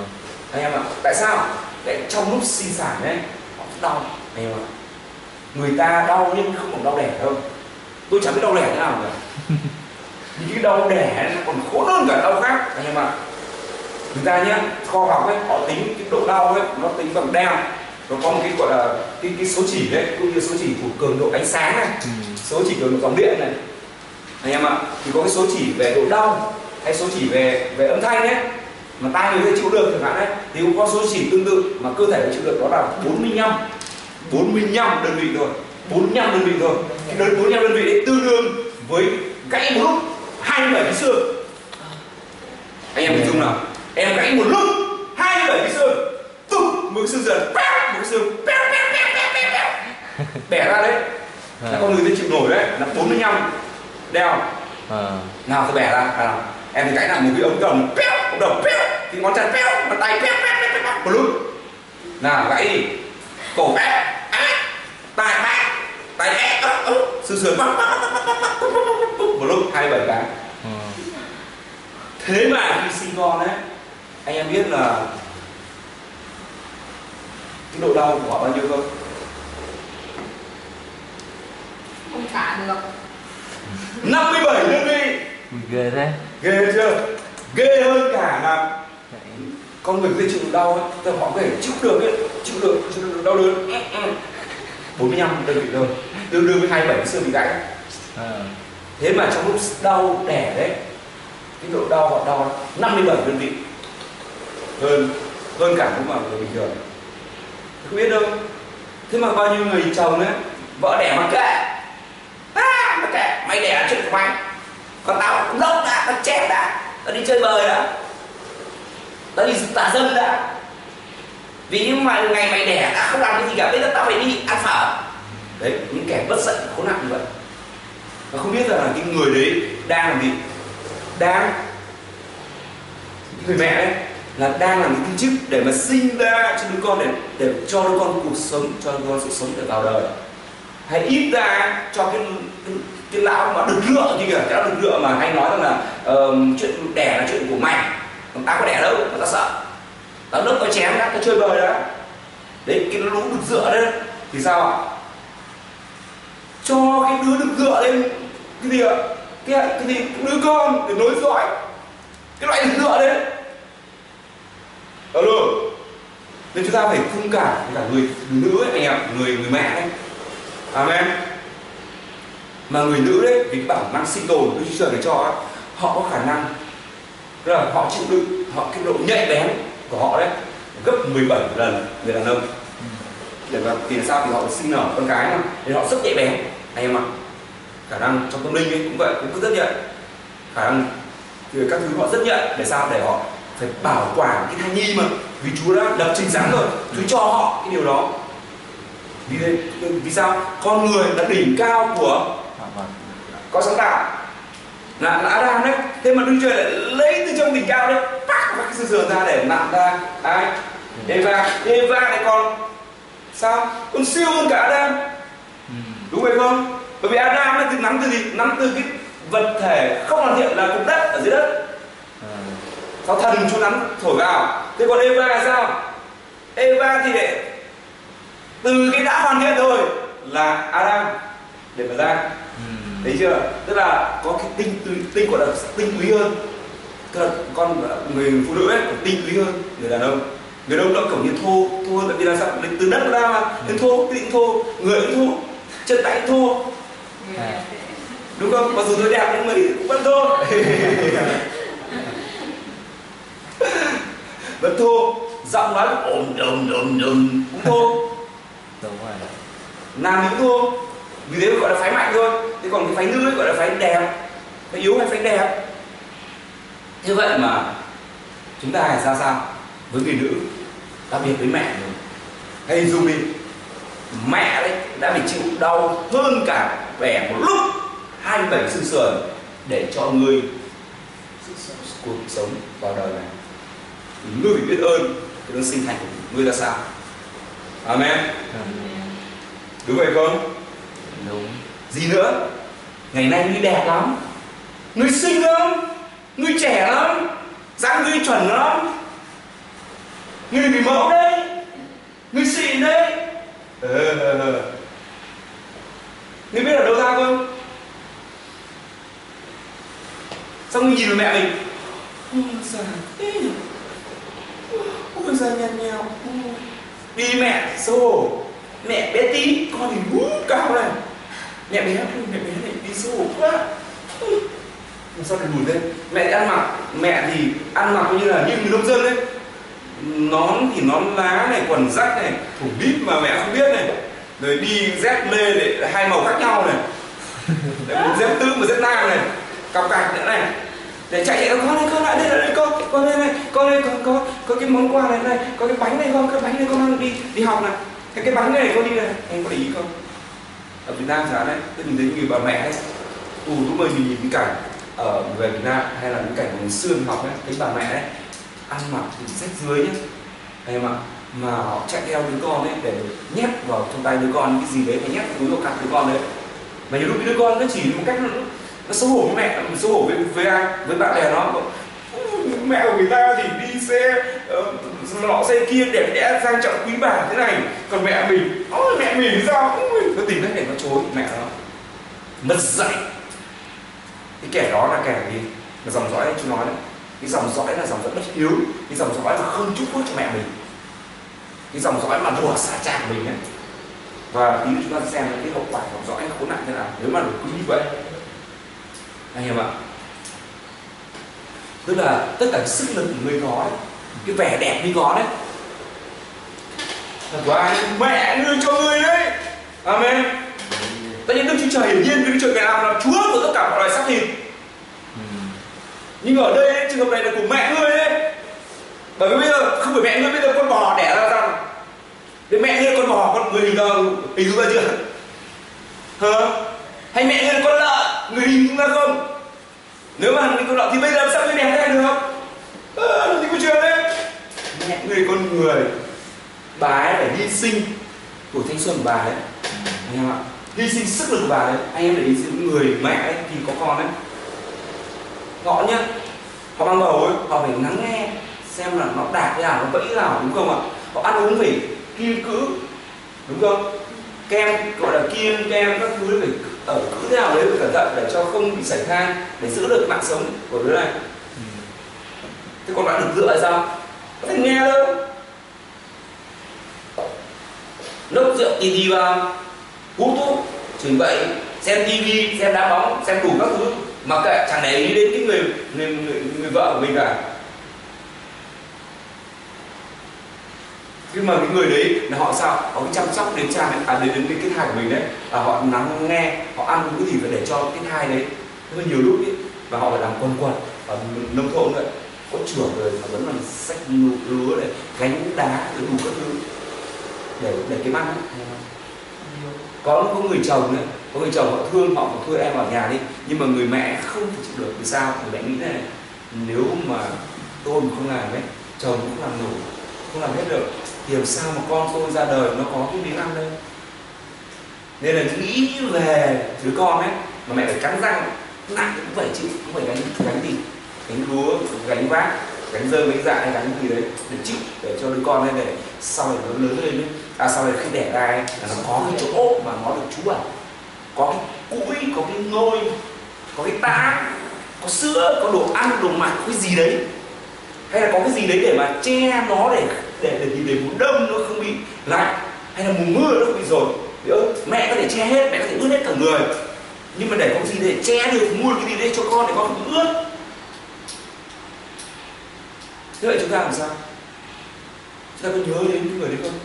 anh em ạ tại sao? Tại trong lúc sinh sản ấy họ rất đau. Anh em ạ người ta đau nhưng không còn đau đẻ đâu. Tôi chẳng biết đau đẻ thế nào cả. Những cái đau đẻ nó còn khổ hơn cả đau khác. Anh em ạ người ta nhé khoa học ấy họ tính cái độ đau ấy nó tính bằng đeo nó có một cái gọi là cái cái số chỉ đấy cũng như số chỉ của cường độ ánh sáng này Ừ. số chỉ cường độ dòng điện này. Anh em ạ thì có cái số chỉ về độ đau hay số chỉ về về âm thanh ấy mà tai người ta chịu được chẳng hạn đấy thì cũng có số chỉ tương tự mà cơ thể nó chịu được đó là 45 45 đơn vị thôi 45 đơn vị thôi. Cái đơn 45 đơn vị đấy tương đương với gãy một lúc 27 cái xương. Anh em hình dung nào? Em gãy một lúc 27 cái xương sưng một cái dần một cái bẻ ra đấy. À. Là con người ta chịu nổi đấy. Là 45 đeo. À. nào tôi bẻ ra. Nào. Em thì cái là một cái ống đồng péo ống đồng péo thì ngón chân péo ngón tay péo péo péo péo một lúc nào gãy đi. Cổ péo ái tai bác tai é sườn. Sườn một lúc hai bảy cái. Ừ. Thế mà khi sinh con đấy, anh em biết là cái độ đau của họ bao nhiêu không không cả được. 57 đơn vị. Ghê thế. Ghê chưa? Ghê hơn cả là con người có thể chịu đau ấy tức họ có thể chịu được ấy chịu được chịu được đau đớn. 45 đơn vị thôi. Tương đương với 27 cái xương bị gãy. Ờ. thế mà trong lúc đau đẻ đấy cái độ đau họ đau 57 đơn vị. Hơn hơn cả lúc mà người bình thường không biết đâu. Thế mà bao nhiêu người chồng ấy vợ đẻ mà kệ. À, mà kệ mày đẻ chuyện của mày. Còn tao lốc đã tao chém đã. Tao đi chơi bời đã. Tao đi tà dâm đã. Vì những mà ngày mày đẻ đã không làm cái gì cả bây giờ tao phải đi ăn phở. Đấy những kẻ bất giận khốn nạn như vậy. Và không biết rằng là cái người đấy đang làm gì đang người mẹ đấy là đang làm cái công chức để mà sinh ra cho đứa con để để cho đứa con cuộc sống cho đứa con sự sống để vào đời. Hay ít ra cho cái cái, cái lão mà đực lựa như kìa cái lão đực lựa mà hay nói rằng là ờ, chuyện đẻ là chuyện của mày. Còn tao có đẻ đâu mà tao sợ. Tao lớp tao chém đã tao chơi bời đã đấy cái lũ đực dựa đấy thì sao ạ? Cho cái đứa đực dựa lên cái gì ạ? Cái cái gì? Đứa con để nối dõi. Cái loại đực dựa đấy. Ờ, alo nên chúng ta phải thông cảm với cả người, nữ ấy anh em người người mẹ đấy. Amen. Mà người nữ đấy vì bảo mang năng sinh tồn Đức Chúa Trời để cho ấy, họ có khả năng tức là họ chịu đựng họ cái độ nhạy bén của họ đấy gấp 17 lần người đàn ông. Để mà thì sao? Thì họ sinh nở con cái mà. Nên họ rất nhạy bén anh em ạ. Khả năng trong tâm linh ấy cũng vậy cũng rất nhạy. Khả năng thì các thứ họ rất nhạy. Để sao? Để họ phải bảo quản cái thai nhi mà. Vì Chúa đã lập trình sẵn rồi Chúa cho họ cái điều đó. Vì thế vì sao? Con người là đỉnh cao của có sáng tạo. Là, là Adam đấy. Thế mà Đức Chúa lại lấy từ trong đỉnh cao đấy phát cái sườn sườn ra để nặn ra. Ai? Eva. Eva này còn sao? Con siêu hơn cả Adam. Đúng vậy không? Bởi vì Adam nó từ nắm từ gì? Nắm từ cái vật thể không hoàn thiện là cục đất ở dưới đất sao thần cho nắm thổi vào thế còn Eva là sao? Eva thì để từ cái đã hoàn thiện rồi là Adam để mà ra. Ừ. thấy chưa? Tức là có cái tinh túy tinh gọi là tinh túy hơn. Tức là con người phụ nữ ấy còn tinh túy hơn người đàn ông. Người đàn ông nó kiểu như thô thô hơn tại vì là sao? Lấy từ đất ra mà. Nên thô cái định thô người cũng thô chân tay cũng thô. À. đúng không? Mặc dù tôi đẹp nhưng mà cũng vẫn thô vẫn thô giọng nói cũng ồm đồm đồm đồm cũng thô đúng rồi nam cũng thô vì thế gọi là phái mạnh thôi. Thế còn cái phái nữ ấy gọi là phái đẹp. Phái yếu hay phái đẹp? Như vậy mà chúng ta là ra sao với người nữ đặc biệt với mẹ mình? Hay dùng đi mẹ đấy đã phải chịu đau hơn cả vẻ một lúc 27 xương sườn để cho sống- cuộc sống vào đời này thì ngươi phải biết ơn cái đấng sinh thành của ngươi là sao? Amen. Ừ. đúng vậy không? Đúng. Gì nữa? Ngày nay ngươi đẹp lắm. Ngươi xinh lắm. Ngươi trẻ lắm. Dáng ngươi chuẩn lắm. Ngươi bị mẫu đấy. Ngươi xịn đấy. Ờ, ờ, ờ. ngươi biết ở đâu ra không? Xong ngươi nhìn vào mẹ mình? Ôi thế nhỉ ôi già nhăn nheo. Ôi. đi mẹ xấu hổ. Mẹ bé tí con thì bú cao này. Mẹ bé mẹ bé này đi xấu hổ quá. Làm sao lại buồn lên? Mẹ ăn mặc mẹ thì ăn mặc như là như người nông dân đấy. Nón thì nón lá này quần rách này thủ bít mà mẹ không biết này. Rồi đi dép lê để hai màu khác nhau này. Dép tư một dép nam này. Cọc cạch nữa này để chạy chạy con này con lại đây đây con con đây này con đây con có có cái món quà này này có cái bánh này con cái bánh này con mang đi đi học này. Cái cái bánh này con đi này em có để ý không? Ở Việt Nam giá đấy tôi nhìn thấy người bà mẹ ấy tù lúc mà mình nhìn cái cảnh ở về Việt Nam hay là những cảnh của ngày xưa mình học ấy thấy bà mẹ ấy ăn mặc thì rách dưới nhá. Hay mà mà họ chạy theo đứa con ấy để nhét vào trong tay đứa con cái gì đấy phải nhét vào túi vào cặp đứa con đấy. Mà nhiều lúc đứa con nó chỉ một cách nó, nó xấu hổ với mẹ nó xấu hổ với với ai? Với bạn bè nó. Mẹ của người ta thì đi xe uh, lọ xe kia đẹp đẽ sang trọng quý bà thế này. Còn mẹ mình ôi mẹ mình sao? Nó tìm cách để nó chối mẹ nó. Mất dạy. Cái kẻ đó là kẻ gì? Là dòng dõi chú nói đấy. Cái dòng dõi là dòng dõi bất hiếu. Cái dòng dõi mà không chúc phước cho mẹ mình. Cái dòng dõi mà đùa xả chàng mình ấy. Và tí chúng ta xem cái hậu quả dòng dõi nó khốn nạn thế nào. Nếu mà được cứ như vậy anh em ạ. Tức là tất cả sức lực của người có đấy cái vẻ đẹp như có đấy. Thật của ai? Mẹ ngươi cho ngươi đấy. Amen. Tất nhiên đức chúa trời hiển nhiên đức chúa trời làm là chúa của tất cả mọi loài xác thịt. Nhưng ở đây ấy, trường hợp này là của mẹ ngươi đấy bởi vì bây giờ không phải mẹ ngươi bây giờ con bò đẻ ra ra để mẹ ngươi con bò con người hình hình dung ra chưa? Hả? Hay mẹ ngươi con lợn? Người hình chúng ra không? Nếu mà mình con lợn thì bây giờ làm sao ngươi đẹp thế này được ờ, à, thì có chuyện đấy? Mẹ người con người. Bà ấy phải hy sinh tuổi thanh xuân của bà ấy anh em ạ hy sinh sức lực của bà ấy anh em để ý những người mẹ ấy thì có con ấy họ nhá. Họ mang bầu ấy họ phải lắng nghe xem là nó đạt thế nào nó vẫy nào đúng không ạ? Họ ăn uống phải kiêng cữ đúng không? Kem gọi là kiêng kem các thứ phải ở cữ thế nào đấy cẩn thận để cho không bị sảy thai để giữ được mạng sống của đứa này. Thế còn bạn được dựa là sao? Có thể nghe đâu. Nốc rượu tì tì vào hút thuốc chửi bậy xem tivi xem đá bóng xem đủ các thứ mà kệ chẳng để ý đến cái người người, người, người vợ của mình cả nhưng mà cái người đấy là họ sao? Họ chăm sóc đến cha mẹ à đến đến cái cái thai của mình đấy. À họ lắng nghe họ ăn cái gì phải để cho cái thai đấy. Nhưng mà nhiều lúc ấy và họ phải làm quần quần. Ở nông thôn vậy có trưởng rồi mà vẫn làm sách lúa này gánh đá rồi đủ các thứ để để cái ăn có có người chồng ấy có người chồng họ thương họ thuê em ở nhà đi. Nhưng mà người mẹ không thể chịu được. Vì sao? Người mẹ nghĩ này nếu mà tôi mà không làm ấy chồng cũng làm nổi không làm hết được hiểu sao mà con tôi ra đời nó có cái miếng ăn đây? Nên là nghĩ về đứa con ấy, mà mẹ phải cắn răng, nặng cũng phải chịu, cũng phải gánh gánh gì? Gánh lúa, gánh vác, gánh rơi gánh dạ hay gánh gì đấy để chịu, để cho đứa con này để sau này nó lớn lên ấy à sau này khi đẻ ra ấy, là nó có cái chỗ mà nó được trú ẩn. Có cái cũi, có cái ngôi có cái tã, có sữa, có đồ ăn, đồ mặc cái gì đấy. Hay là có cái gì đấy để mà che nó để để để để, để mùa đông nó không bị lạnh hay là mùa mưa nó không bị rồi Biết mẹ có thể che hết mẹ có thể ướt hết cả người. Nhưng mà để có gì để che được mua cái gì đấy cho con để con không ướt. Thế vậy chúng ta làm sao? Chúng ta có nhớ đến những người đấy không?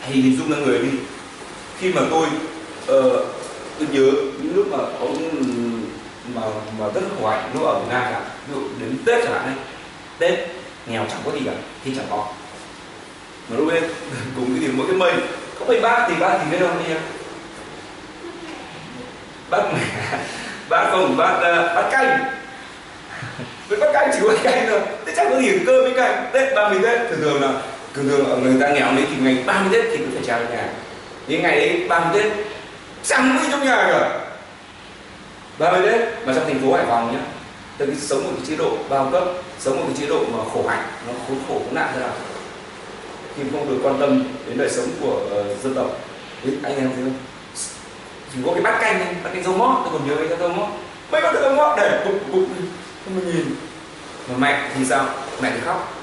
Hãy hình dung là người đi. Khi mà tôi uh, tôi nhớ những lúc mà có mà mà rất khỏe nó ở Việt Nam cả ví dụ đến Tết chẳng hạn ấy. Tết nghèo chẳng có gì cả, thì chẳng có. Mà lúc ấy, cùng cái tiền mỗi cái mây. Có mấy bác thì bác thì biết đâu anh em bác mẹ bác không bác à, bác canh. Với bác canh chỉ có canh thôi thế chẳng có gì cơm với canh. Tết ba mươi tết, thường thường là, thường thường ở người ta nghèo đấy thì ngày ba mươi tết thì cũng phải trả nhà. Những ngày đấy ba mươi tết, chẳng có gì trong nhà cả. ba mươi tết, mà trong thành phố hải phòng nhá từ cái sống một cái chế độ bao cấp sống một cái chế độ mà khổ hạnh nó khốn khổ khốn nạn thế nào. Khi không được quan tâm đến đời sống của uh, dân tộc thì anh em thấy không? Chỉ có cái bát canh này, bát canh dâu mót tôi còn nhớ cái dâu mót. Mấy con dâu mót để bụng bụng. Không mình nhìn. Mà mẹ thì sao? Mẹ thì khóc.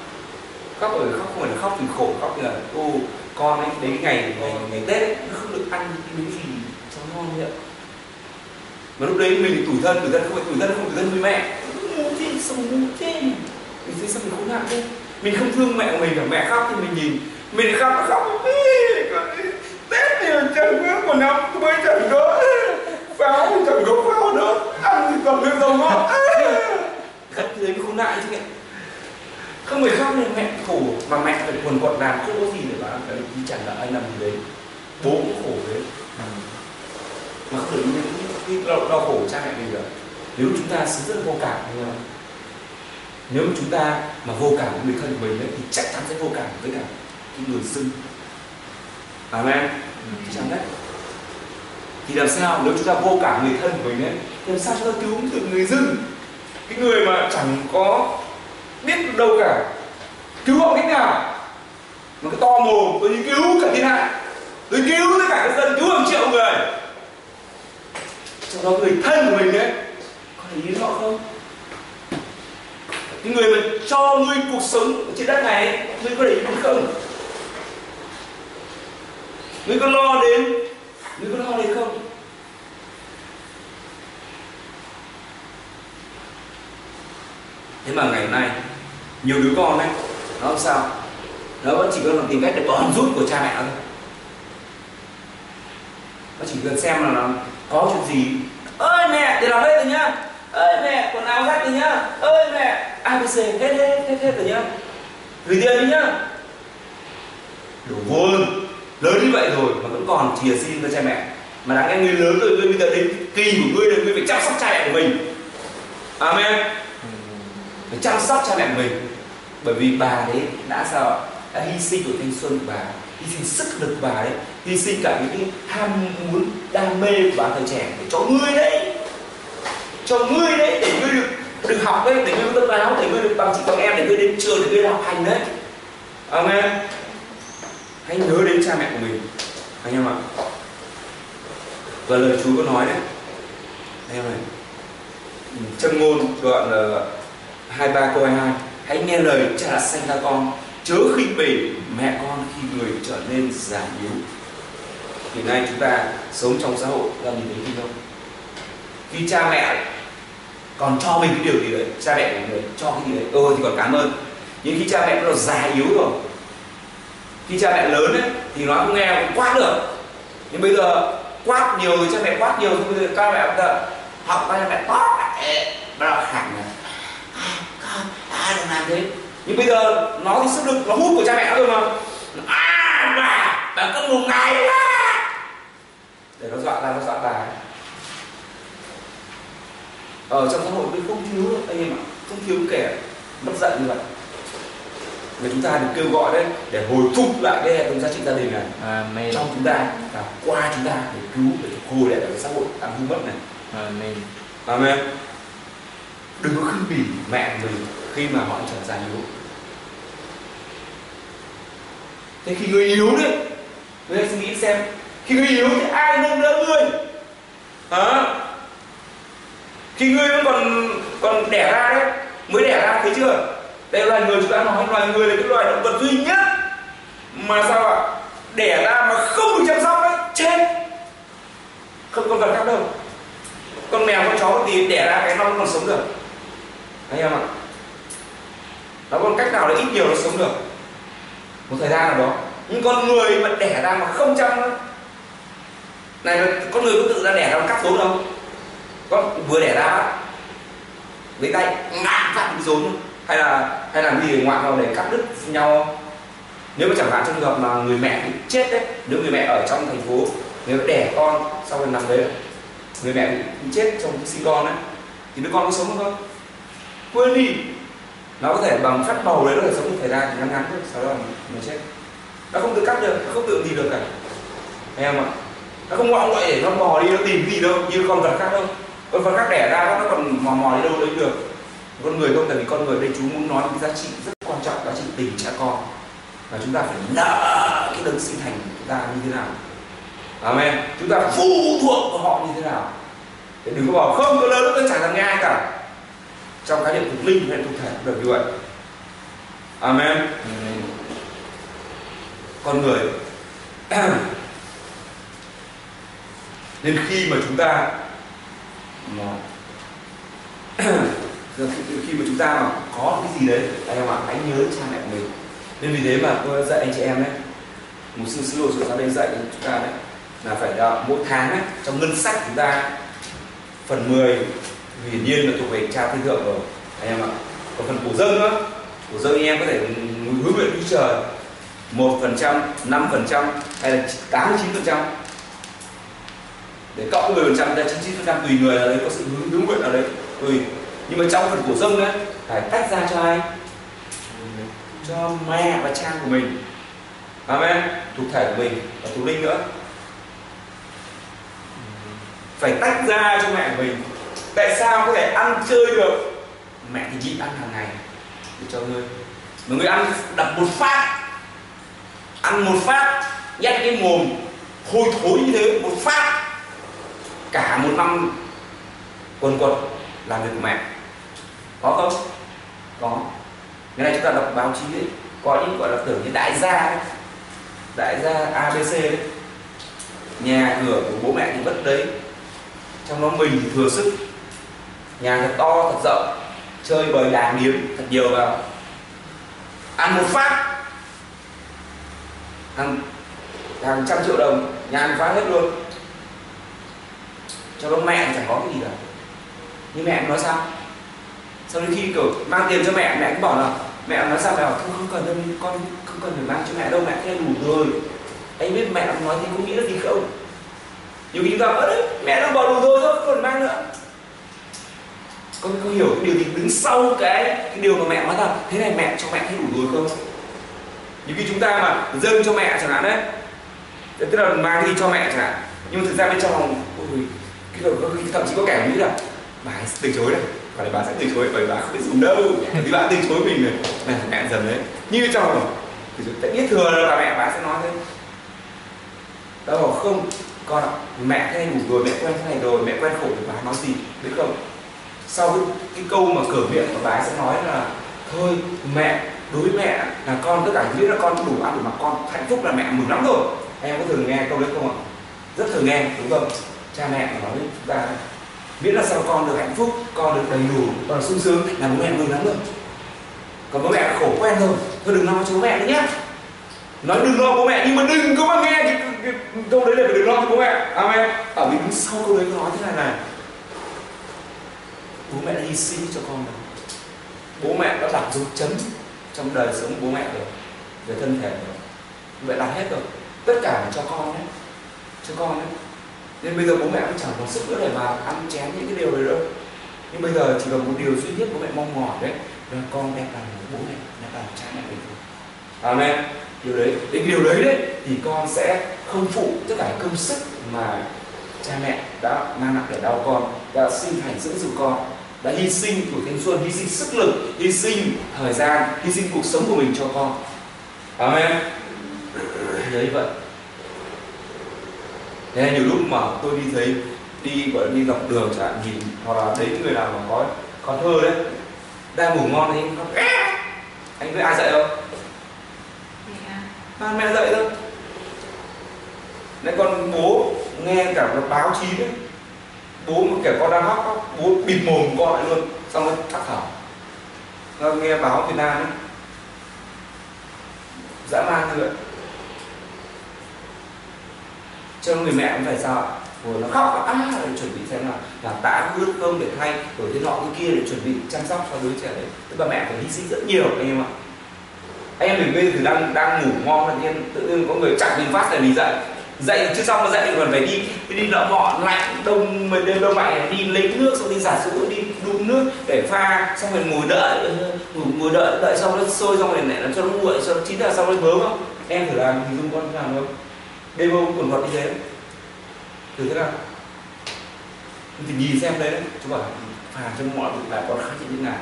Khóc ở khóc không phải là khóc thì khổ khóc là ô con ấy đến ngày ngày ngày tết ấy, nó không được ăn cái miếng gì cho ngon vậy mà lúc đấy mình tủi thân tủi thân không phải tủi thân không tủi thân với mẹ. Ngu thế sao ngu thế mình thấy sao mình khốn nạn thế? Mình không thương mẹ của mình cả mẹ khóc thì mình nhìn. Mình khóc khóc tết thì chẳng biết một năm mới chẳng có pháo thì chẳng có pháo nữa ăn thì còn nước dầu ngọt. Khất thì đấy khốn nạn chứ không phải khóc nên mẹ khổ mà mẹ phải quần quật làm. Không có gì để mà phải đi chẳng là anh làm gì đấy. Bố cũng khổ đấy. Mà không được những cái đau, đau khổ cha mẹ mình được nếu chúng ta sống rất vô cảm như không nếu chúng ta mà vô cảm với người thân của mình ấy, thì chắc chắn sẽ vô cảm với cả cái người sinh amen. Chắc chắn đấy. Thì làm sao nếu chúng ta vô cảm người thân của mình ấy thì làm sao chúng ta cứu được người dưng cái người mà chẳng có biết đâu cả. Cứu họ cách nào? Mà cái to mồm tôi đi cứu cả thiên hạ. Tôi cứu tất cả các dân cứu hàng triệu người trong đó người thân của mình đấy. Có để ý họ không? Những người mà cho ngươi cuộc sống trên đất này, ngươi có để ý đến không? Ngươi có lo đến, ngươi có lo đến không? Thế mà ngày hôm nay, nhiều đứa con ấy nó làm sao. Nó vẫn chỉ cần tìm cách để bòn rút của cha mẹ thôi. Nó chỉ cần xem là nó có chuyện gì? Ơi mẹ, để làm đây rồi nhá. Ơi mẹ, quần áo rách rồi nhá. Ơi mẹ abc hết hết hết hết rồi nhá. Gửi tiền đi nhá. Đủ vô lớn như vậy rồi mà vẫn còn chìa xin cho cha mẹ. Mà đáng nghe người lớn rồi ngươi bây giờ đến kỳ của ngươi là ngươi phải chăm sóc cha mẹ của mình. Amen. Phải chăm sóc cha mẹ của mình. Bởi vì bà đấy đã sao đã hy sinh tuổi thanh xuân của bà hy sinh sức lực của bà đấy, hy sinh cả những cái ham muốn, đam mê của bạn thời trẻ để cho ngươi đấy, cho ngươi đấy, để ngươi được được học đấy, để ngươi có tâm áo để ngươi được bằng chị bằng em, để ngươi đến trường, để ngươi học hành đấy. Amen. Hãy nhớ đến cha mẹ của mình. Anh em ạ. Và lời Chúa có nói đấy. Anh em này chân ngôn đoạn là hai ba câu hai hai. Hãy nghe lời cha đã sanh ra con chớ khinh bỉ mẹ con khi người trở nên già yếu. Thì nay chúng ta sống trong xã hội là nhìn thấy gì không? Khi cha mẹ còn cho mình cái điều gì đấy, cha mẹ của người cho cái gì đấy ừ thì còn cảm ơn. Nhưng khi cha mẹ nó già yếu rồi, khi cha mẹ lớn ấy, thì nó không nghe cũng quát được. Nhưng bây giờ quát nhiều cha mẹ quát nhiều thì bây giờ cha mẹ bây giờ học, cha mẹ tốt bắt đầu hẳn là con à đừng làm thế? Nhưng bây giờ nó thì sức lực nó hút của cha mẹ rồi mà à bà bà có một ngày à. để nó dọa ra nó dọa bà ở trong xã hội mình không thiếu anh em ạ không thiếu kẻ mất giận như vậy mà chúng ta được kêu gọi đấy để hồi phục lại cái hệ thống giá trị gia đình này Amen. trong chúng ta và qua chúng ta để cứu để phục hồi lại cái xã hội đang hư mất này Amen. amen đừng có khinh bỉ mẹ mình khi mà họ trở ra yếu. Thế khi người yếu đấy, người ta suy nghĩ xem, khi người yếu thì ai nâng đỡ người? Hả? Khi người vẫn còn còn đẻ ra đấy, mới đẻ ra thấy chưa? Đây là loài người chúng ta nói, loài người là cái loài động vật duy nhất mà sao ạ? Đẻ ra mà không được chăm sóc đấy chết. Không còn vật khác đâu. Con mèo, con chó thì đẻ ra cái nó còn sống được anh em ạ? Nó còn cách nào để ít nhiều nó sống được? Một thời gian nào đó. Nhưng con người mà đẻ ra mà không chăm nữa. Này là con người có tự ra đẻ ra cắt rốn đâu con vừa đẻ ra lấy tay ngã vặn cái rốn hay là hay là gì ngoại vào để cắt đứt nhau nếu mà chẳng hạn trong trường hợp mà người mẹ bị chết đấy nếu người mẹ ở trong thành phố nếu đẻ con sau rồi nằm đấy người mẹ bị chết trong sinh con đấy, thì đứa con có sống không? Quên đi. Nó có thể bằng phát bầu đấy nó có thể sống một thời gian ngắn ngắn thôi, sau đó nó chết nó không tự cắt được, nó không tự gì được cả. Em ạ? Nó không ngoại ngoại để nó mò đi, nó tìm gì đâu, như con vật khác đâu. Con vật khác đẻ ra nó còn mò mò đi đâu đấy được. Con người không, tại vì con người đây chú muốn nói cái giá trị rất quan trọng, giá trị tình cha con. Và chúng ta phải nợ cái đấng sinh thành của chúng ta như thế nào. Amen. Chúng ta phụ thuộc vào họ như thế nào. Để đừng có bảo không có lớn, tôi chẳng làm nghe ai cả trong khái niệm thuộc linh hay thuộc thể cũng được như vậy. Amen. Amen. con người. Nên khi mà chúng ta mà khi mà chúng ta mà có cái gì đấy anh em ạ hãy nhớ cha mẹ mình. Nên vì thế mà tôi dạy anh chị em đấy một sư sứ đồ sự ra đây dạy chúng ta đấy là phải là mỗi tháng ấy, trong ngân sách chúng ta phần 10 hiển nhiên là thuộc về cha thiên thượng rồi. Anh em ạ còn phần cổ dâng nữa. Cổ dâng anh em có thể hứa nguyện với trời một phần trăm, năm phần trăm hay là tám mươi chín phần trăm. Để cộng 10 phần trăm ra 99 phần trăm, tùy người là đấy, có sự hướng hướng nguyện ở đấy. Tùy nhưng mà trong phần cổ dâng đấy, phải tách ra cho ai? Cho mẹ và cha của mình. Amen. Thuộc thể của mình và thuộc linh nữa. Phải tách ra cho mẹ của mình tại sao có thể ăn chơi được? Mẹ thì nhịn ăn hàng ngày. Để cho ngươi. Mà ngươi ăn đập một phát. Ăn một phát nhét cái mồm hôi thối như thế một phát. Cả một năm quần quật làm việc của mẹ. Có không? Có. Ngày nay chúng ta đọc báo chí ấy, có những gọi là tưởng như đại gia ấy. đại gia abc ấy. nhà cửa của bố mẹ thì bất đấy. Trong đó mình thì thừa sức nhà thật to, thật rộng. Chơi bời đàn điếm, thật nhiều vào. Ăn một phát. Hàng hàng trăm triệu đồng. Nhà ăn phát hết luôn. Cho đó mẹ thì chẳng có cái gì cả. Nhưng mẹ nói sao? Sau đến khi kiểu mang tiền cho mẹ mẹ cũng bảo là, mẹ nói sao? Mẹ bảo không không cần đâu, con không cần phải mang cho mẹ đâu, mẹ thế đủ rồi. Anh biết mẹ nói thì có nghĩa là gì không? Nhiều khi chúng ta bảo đấy, mẹ đang bảo đủ rồi, thôi, không cần mang nữa con có hiểu cái điều gì đứng sau cái cái điều mà mẹ nói là thế này mẹ cho mẹ thấy đủ rồi không? Nhiều khi chúng ta mà dâng cho mẹ chẳng hạn đấy. Tức là mang đi cho mẹ chẳng hạn. Nhưng mà thực ra bên trong ôi, cái, có khi thậm chí có kẻ nghĩ là bà ấy từ chối này và bà sẽ từ chối bởi bà không biết dùng đâu. Vì bà từ chối mình này. Này mẹ dần đấy. Như trong rồi, thì ta biết thừa là mẹ bà sẽ nói thế. Đâu bảo không con ạ. Mẹ thế này đủ rồi mẹ quen thế này rồi mẹ quen khổ thì bà nói gì biết không? Sau cái, cái câu mà cửa miệng của bà ấy sẽ nói là thôi mẹ đối với mẹ là con tất cả biết là con đủ ăn đủ mặc con hạnh phúc là mẹ mừng lắm rồi. Em có thường nghe câu đấy không ạ? Rất thường nghe đúng không? Cha mẹ nói với chúng ta miễn là sao con được hạnh phúc con được đầy đủ con được sung sướng là bố mẹ mừng lắm rồi. Còn bố mẹ khổ quen rồi thôi đừng lo cho bố mẹ nữa nhé nói đừng lo bố mẹ nhưng mà đừng có mà nghe cái, cái, cái, câu đấy là phải đừng lo cho bố mẹ. Amen. Ở vì đứng sau câu đấy có nói thế này này bố mẹ đã hy sinh cho con rồi. Bố mẹ đã đặt dấu chấm trong đời sống bố mẹ rồi, về thân thể rồi. Vậy mẹ đặt hết rồi. Tất cả cho con đấy cho con đấy nên bây giờ bố mẹ cũng chẳng còn sức nữa để mà ăn chén những cái điều này đâu. Nhưng bây giờ chỉ còn một điều duy nhất bố mẹ mong mỏi đấy là con đẹp làm bố mẹ, đẹp lòng cha mẹ mình. Amen. Điều đấy, đến điều đấy đấy, thì con sẽ không phụ tất cả công sức mà cha mẹ đã mang nặng để đau con, đã sinh thành dưỡng dục con đã hy sinh tuổi thanh xuân hy sinh sức lực hy sinh thời gian hy sinh cuộc sống của mình cho con. Amen. Đấy vậy. Thế nên nhiều lúc mà tôi đi thấy đi gọi đi dọc đường chẳng hạn nhìn hoặc là thấy người nào mà có con thơ đấy đang ngủ ngon thì anh khóc anh biết ai dậy không? Mẹ ba mẹ dậy thôi. Lại còn bố nghe cả báo chí đấy bố mà kiểu con đang khóc bố bịt mồm con lại luôn xong rồi tắt thở. Nó nghe báo Việt Nam ấy. Dã man như vậy. Cho người mẹ cũng phải sao ạ? Rồi nó khóc à, rồi chuẩn bị xem là là tã ướt cơm để thay rồi thế nọ cái kia để chuẩn bị chăm sóc cho đứa trẻ đấy. Tức bà mẹ phải hy sinh rất nhiều anh em ạ. Anh em mình bây giờ thì đang đang ngủ ngon tự nhiên tự nhiên có người chặt mình phát là mình dậy dậy chưa xong mà dậy còn phải đi đi, đi lỡ lạnh đông mình đêm đông lạnh đi lấy nước xong đi giả sữa đi đun nước để pha xong rồi ngồi đợi ờ, ngồi, ngồi đợi đợi xong nó sôi xong rồi lại làm cho nó nguội cho chín là xong rồi bớm không? Em thử làm hình dung con làm không? Đêm hôm còn gọt như thế. Thử thế nào? Thì nhìn xem đấy. Chú bảo phà cho mọi việc là con khác như thế nào.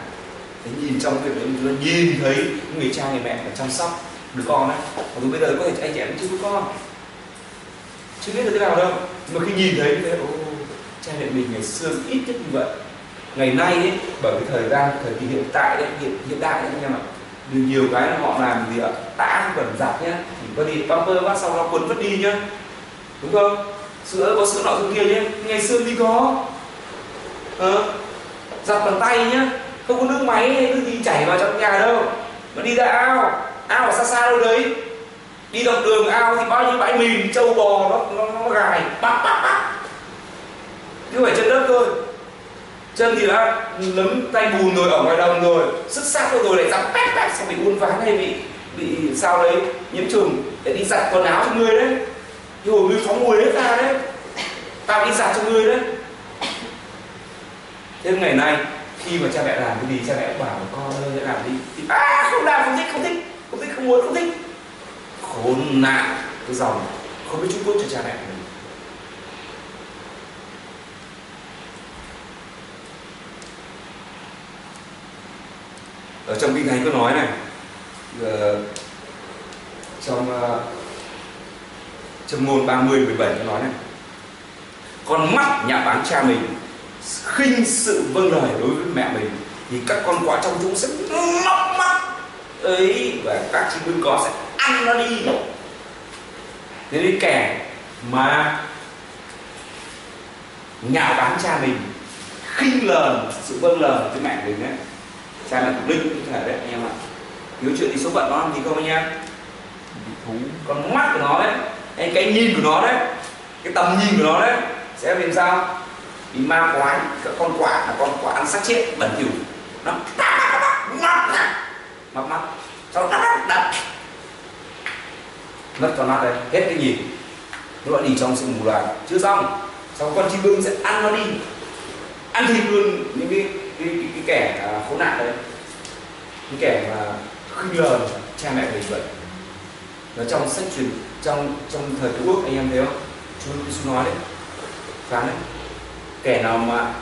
Thế nhìn trong việc đấy chúng ta nhìn thấy người cha người mẹ phải chăm sóc đứa con đấy còn bây giờ có thể anh chị em chưa có con chưa biết được thế nào đâu. Nhưng mà khi nhìn thấy thì thế ô cha mẹ mình ngày xưa ít nhất như vậy. Ngày nay ấy bởi cái thời gian thời kỳ hiện tại đấy hiện hiện đại đấy anh em ạ. Nhiều nhiều cái là họ làm gì ạ? Tã bẩn giặt nhá thì có đi pamper vắt xong nó quấn vứt đi nhá. Đúng không? Sữa có sữa nọ sữa kia nhé ngày xưa đi có. Ờ, giặt bằng tay nhá. Không có nước máy hay nước gì chảy vào trong nhà đâu. Mà đi ra ao ao ở xa xa đâu đấy đi dọc đường ao thì bao nhiêu bãi mìn trâu bò nó nó, nó gài. Bắp bắp bắp. Chứ phải chân đất thôi. Chân thì đã lấm tay bùn rồi ở ngoài đồng rồi. Sức sát rồi lại dám pét pét xong bị uốn ván hay bị bị sao đấy nhiễm trùng. Để đi giặt quần áo cho người đấy. Thì hồi ngươi phóng mùi hết ra đấy. Tao đi giặt cho người đấy. Thế ngày nay khi mà cha mẹ làm cái gì cha mẹ bảo con ơi làm đi. Thì à không làm không thích không thích. Không thích không muốn không thích khốn nạn. Cái dòng không biết chúc phúc cho cha mẹ mình. Ở trong kinh thánh có nói này ờ, trong ờ, trong ngôn 30 17 có nói này, con mắt nhà bán cha mình, khinh sự vâng lời đối với mẹ mình, thì các con quả trong chúng sẽ móc mắt ấy và các chim bướm có sẽ ăn nó đi thế nên kẻ mà nhạo báng cha mình khinh lờn sự vâng lời với mẹ mình đấy cha là thuộc linh như thể đấy anh em ạ nếu chuyện thì số phận nó làm gì không anh em thú con mắt của nó đấy hay cái nhìn của nó đấy cái tầm nhìn của nó đấy sẽ làm sao bị ma quái các con quạ là con quạ ăn xác chết bẩn thỉu nó mắt mắt sau đó đập mất con mắt đây hết cái nhìn. Nó lại đi trong sự mù loà chưa xong. Sau con chim bưng sẽ ăn nó đi. Ăn thịt luôn những cái cái, cái, cái kẻ à, khốn nạn đấy. Những kẻ mà khinh lờn cha mẹ mình vậy nó trong sách truyền trong trong thời cứu quốc anh em thấy không? Chú chú nói đấy phán đấy. Kẻ nào mà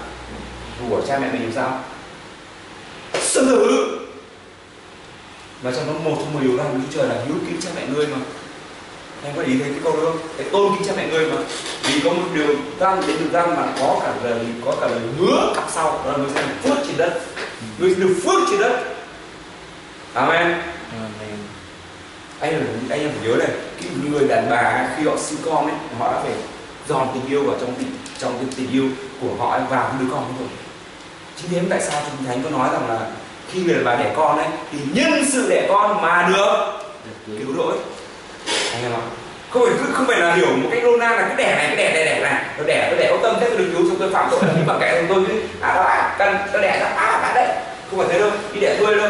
rủa cha mẹ mình làm sao? Sân thử và trong đó một trong mười điều răn của Chúa Trời là hiếu kính cha mẹ ngươi mà em có ý thấy cái câu đó không? Cái tôn kính cha mẹ ngươi mà. Vì có một điều răn đến điều răn mà có cả lời có cả lời hứa cặp sau đó là ngươi sẽ được phước trên đất. Ngươi sẽ được phước trên đất. Amen. Amen. anh em anh em phải nhớ này cái người đàn bà khi họ sinh con ấy họ đã phải dòn tình yêu vào trong tình trong cái tình yêu của họ vào đứa con mình. Chính thế tại sao chúng thánh có nói rằng là khi người đàn bà đẻ con ấy thì nhân sự đẻ con mà được cứu rỗi anh em ạ. Không phải, cứ, không phải là hiểu một cách nôm là cái đẻ này cái đẻ này đẻ này. Nó đẻ tôi đẻ ô tâm thế, tôi được cứu chúng tôi phạm tội. Nhưng mà kệ tôi cứ à đó à cần tôi đẻ ra à bạn đấy. Không phải thế đâu, đi đẻ tôi đâu.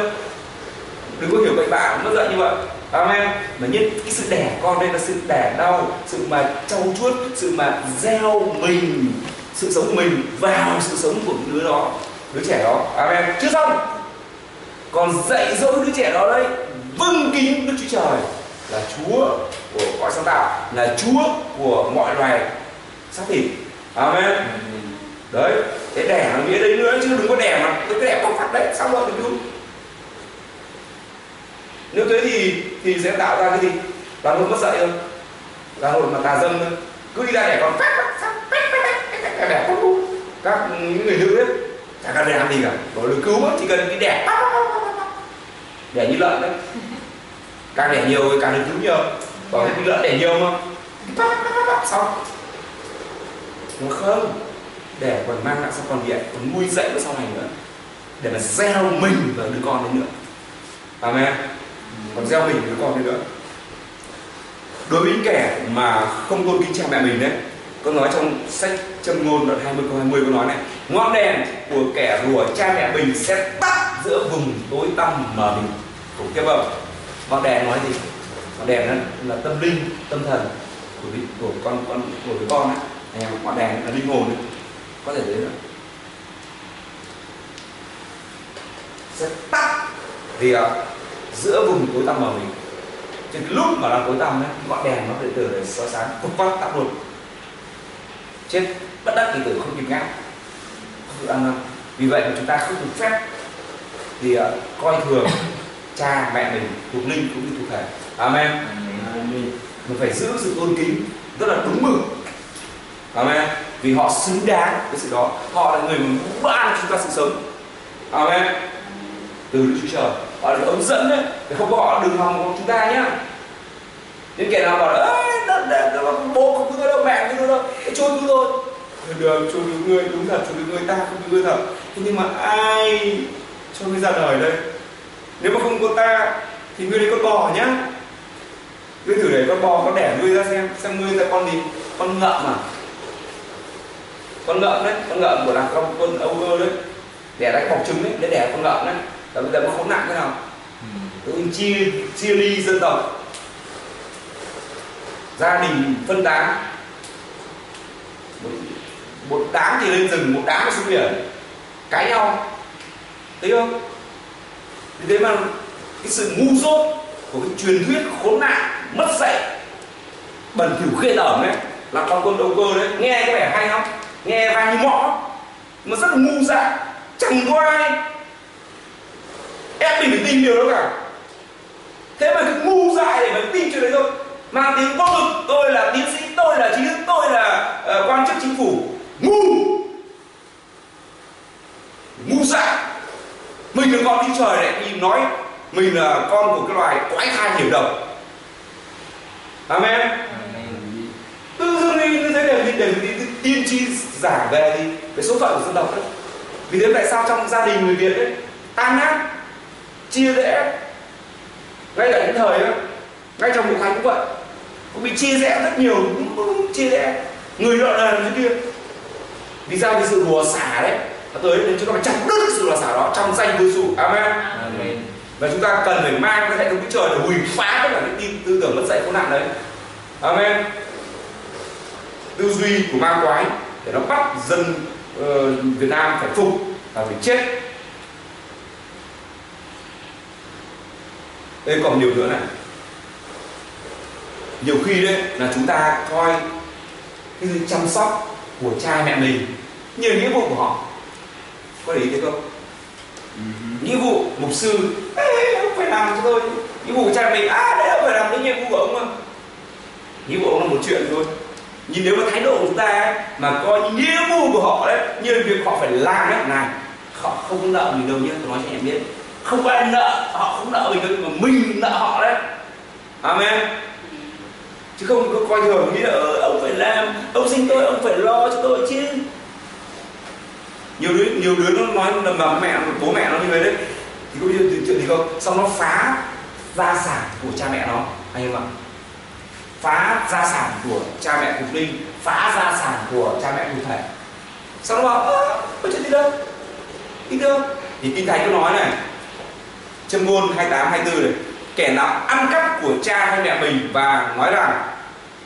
Đừng có hiểu bệnh bạ mất giận như vậy. Amen. Mà nhất, cái sự đẻ con đây là sự đẻ đau, sự mà trau chuốt, sự mà gieo mình, sự sống của mình vào sự sống của đứa đó, đứa trẻ đó. Amen. Chưa xong. Còn dạy dỗ đứa trẻ đó đấy vâng kính đức chúa trời là chúa của cõi sáng tạo là chúa của mọi loài xác thịt amen đấy cái đẻ là nghĩa đấy nữa chứ đừng có đẻ mà cái đẻ có phát đấy xong rồi thì đúng nếu thế thì thì sẽ tạo ra cái gì là hồn mất dạy thôi là hồn mà tà dâm thôi cứ đi ra đẻ còn phát đẻ không đúng các những người nữ ấy chẳng cần đẻ làm gì cả bảo được cứu chỉ cần đi đẻ đẻ như lợn đấy càng đẻ nhiều thì càng được cứu nhiều. Còn cái lợn đẻ nhiều mà. Xong. Nó không để còn mang lại sau con điện còn nuôi dạy nó sau này nữa. Để mà gieo mình vào đứa con đấy nữa. Amen còn gieo mình đứa con đấy nữa. Đối với những kẻ mà không tôn kính cha mẹ mình đấy có nói trong sách châm ngôn đoạn 20 câu 20 có nói này ngọn đèn của kẻ rùa cha mẹ mình sẽ tắt giữa vùng tối tăm mờ mình. Khủng khiếp không ngọn đèn nói gì? Ngọn đèn là, là tâm linh tâm thần của của con con của đứa con ấy. Em ngọn đèn là linh hồn ấy. có thể đấy nữa sẽ tắt vì à, giữa vùng tối tăm mờ mình. Trên lúc mà đang tối tăm ấy ngọn đèn nó từ từ để soi sáng phục phát tắt luôn. Chết bất đắc kỳ tử không kịp ngã. Không được ăn năn. Vì vậy mà chúng ta không được phép thì à, coi thường cha mẹ mình thuộc linh cũng như thuộc thể amen. Mình phải giữ sự tôn kính rất là đúng mực. Amen. Vì họ xứng đáng với sự đó. Họ là người ban chúng ta sự sống. Amen. Từ đức chúa trời họ là ống dẫn đấy. Không có họ đừng hòng của chúng ta nhá. Những kẻ nào bảo là bố không cứu đâu mẹ cứu đâu cái trôi cứu thôi được trôi cứu người đúng thật trôi cứu người ta không cứu người thật. Thế nhưng mà ai cho người ra đời đây nếu mà không có ta thì ngươi lấy con bò nhá. Ngươi thử để con bò con đẻ nuôi ra xem xem nuôi ra con gì con ngợm à? Con ngợm đấy con ngợm của đàn con con âu đấy. Đẻ ra bọc trứng đấy để đẻ con ngợm đấy. Là bây giờ nó khốn nạn thế nào? Tự chia chia ly dân tộc. Gia đình phân tán. Một, một đám thì lên rừng một đám xuống biển. Cãi nhau. Thấy không thế mà cái sự ngu dốt của cái truyền thuyết khốn nạn mất dạy. Bẩn thỉu khê tởm đấy là con con đầu cơ đấy nghe có vẻ hay không? Nghe vai như mõ. Mà rất là ngu dại chẳng có ai ép mình phải tin điều đó cả. Thế mà cứ ngu dại để mà tin chuyện đấy thôi. Mang tiếng vô lực tôi là tiến sĩ tôi là trí thức tôi là uh, quan chức chính phủ. Ngu! Ngu dại mình là con đi trời lại đi nói mình là con của cái loài quái thai hiểm độc. Amen. Tự dưng đi như thế để đi để, đi tiên tri giảng về thì về số phận của dân tộc đấy vì thế tại sao trong gia đình người việt ấy tan nát chia rẽ ngay cả những thời ấy, ngay trong một thánh cũng vậy. Cũng bị chia rẽ rất nhiều chia rẽ. Người nọ là như kia. Vì sao vì sự đùa xả đấy? Nó tới nên chúng ta phải chặt đứt sự đùa xả đó trong danh Chúa Giêsu. Amen. amen. Và chúng ta cần phải mang cái hệ thống Chúa trời để hủy phá tất cả cái tin tư tưởng mất dạy khốn nạn đấy. Amen. Tư duy của ma quái để nó bắt dân uh, Việt Nam phải phục và phải chết. Đây còn điều nữa này. Nhiều khi đấy là chúng ta coi cái sự chăm sóc của cha mẹ mình như nghĩa vụ của họ có để ý thấy không? Nghĩa vụ mục sư. Ê, ông phải làm cho tôi. Nghĩa vụ của cha mình. À đấy ông phải làm cái nhiệm vụ của ông mà. Nghĩa vụ ông là một chuyện thôi. Nhưng nếu mà thái độ của chúng ta ấy, mà coi nghĩa vụ của họ đấy như việc họ phải làm đấy này họ không nợ mình đâu nhé tôi nói cho em biết. Không ai nợ họ không nợ mình đâu mà mình nợ họ đấy. Amen. Chứ không có coi thường nghĩ là ông phải làm ông sinh tôi ông phải lo cho tôi chứ nhiều đứa nhiều đứa nó nói đầm bà mẹ bố mẹ nó như vậy đấy. Thì có chuyện chuyện gì không? Xong nó phá gia sản của cha mẹ nó. Anh em ạ. Phá gia sản của cha mẹ thuộc linh, phá gia sản của cha mẹ cụ thể xong nó bảo có chuyện gì đâu? Đi đâu? Thì kinh thánh có nói này, châm ngôn 28 24 này, kẻ nào ăn cắp của cha hay mẹ mình và nói rằng,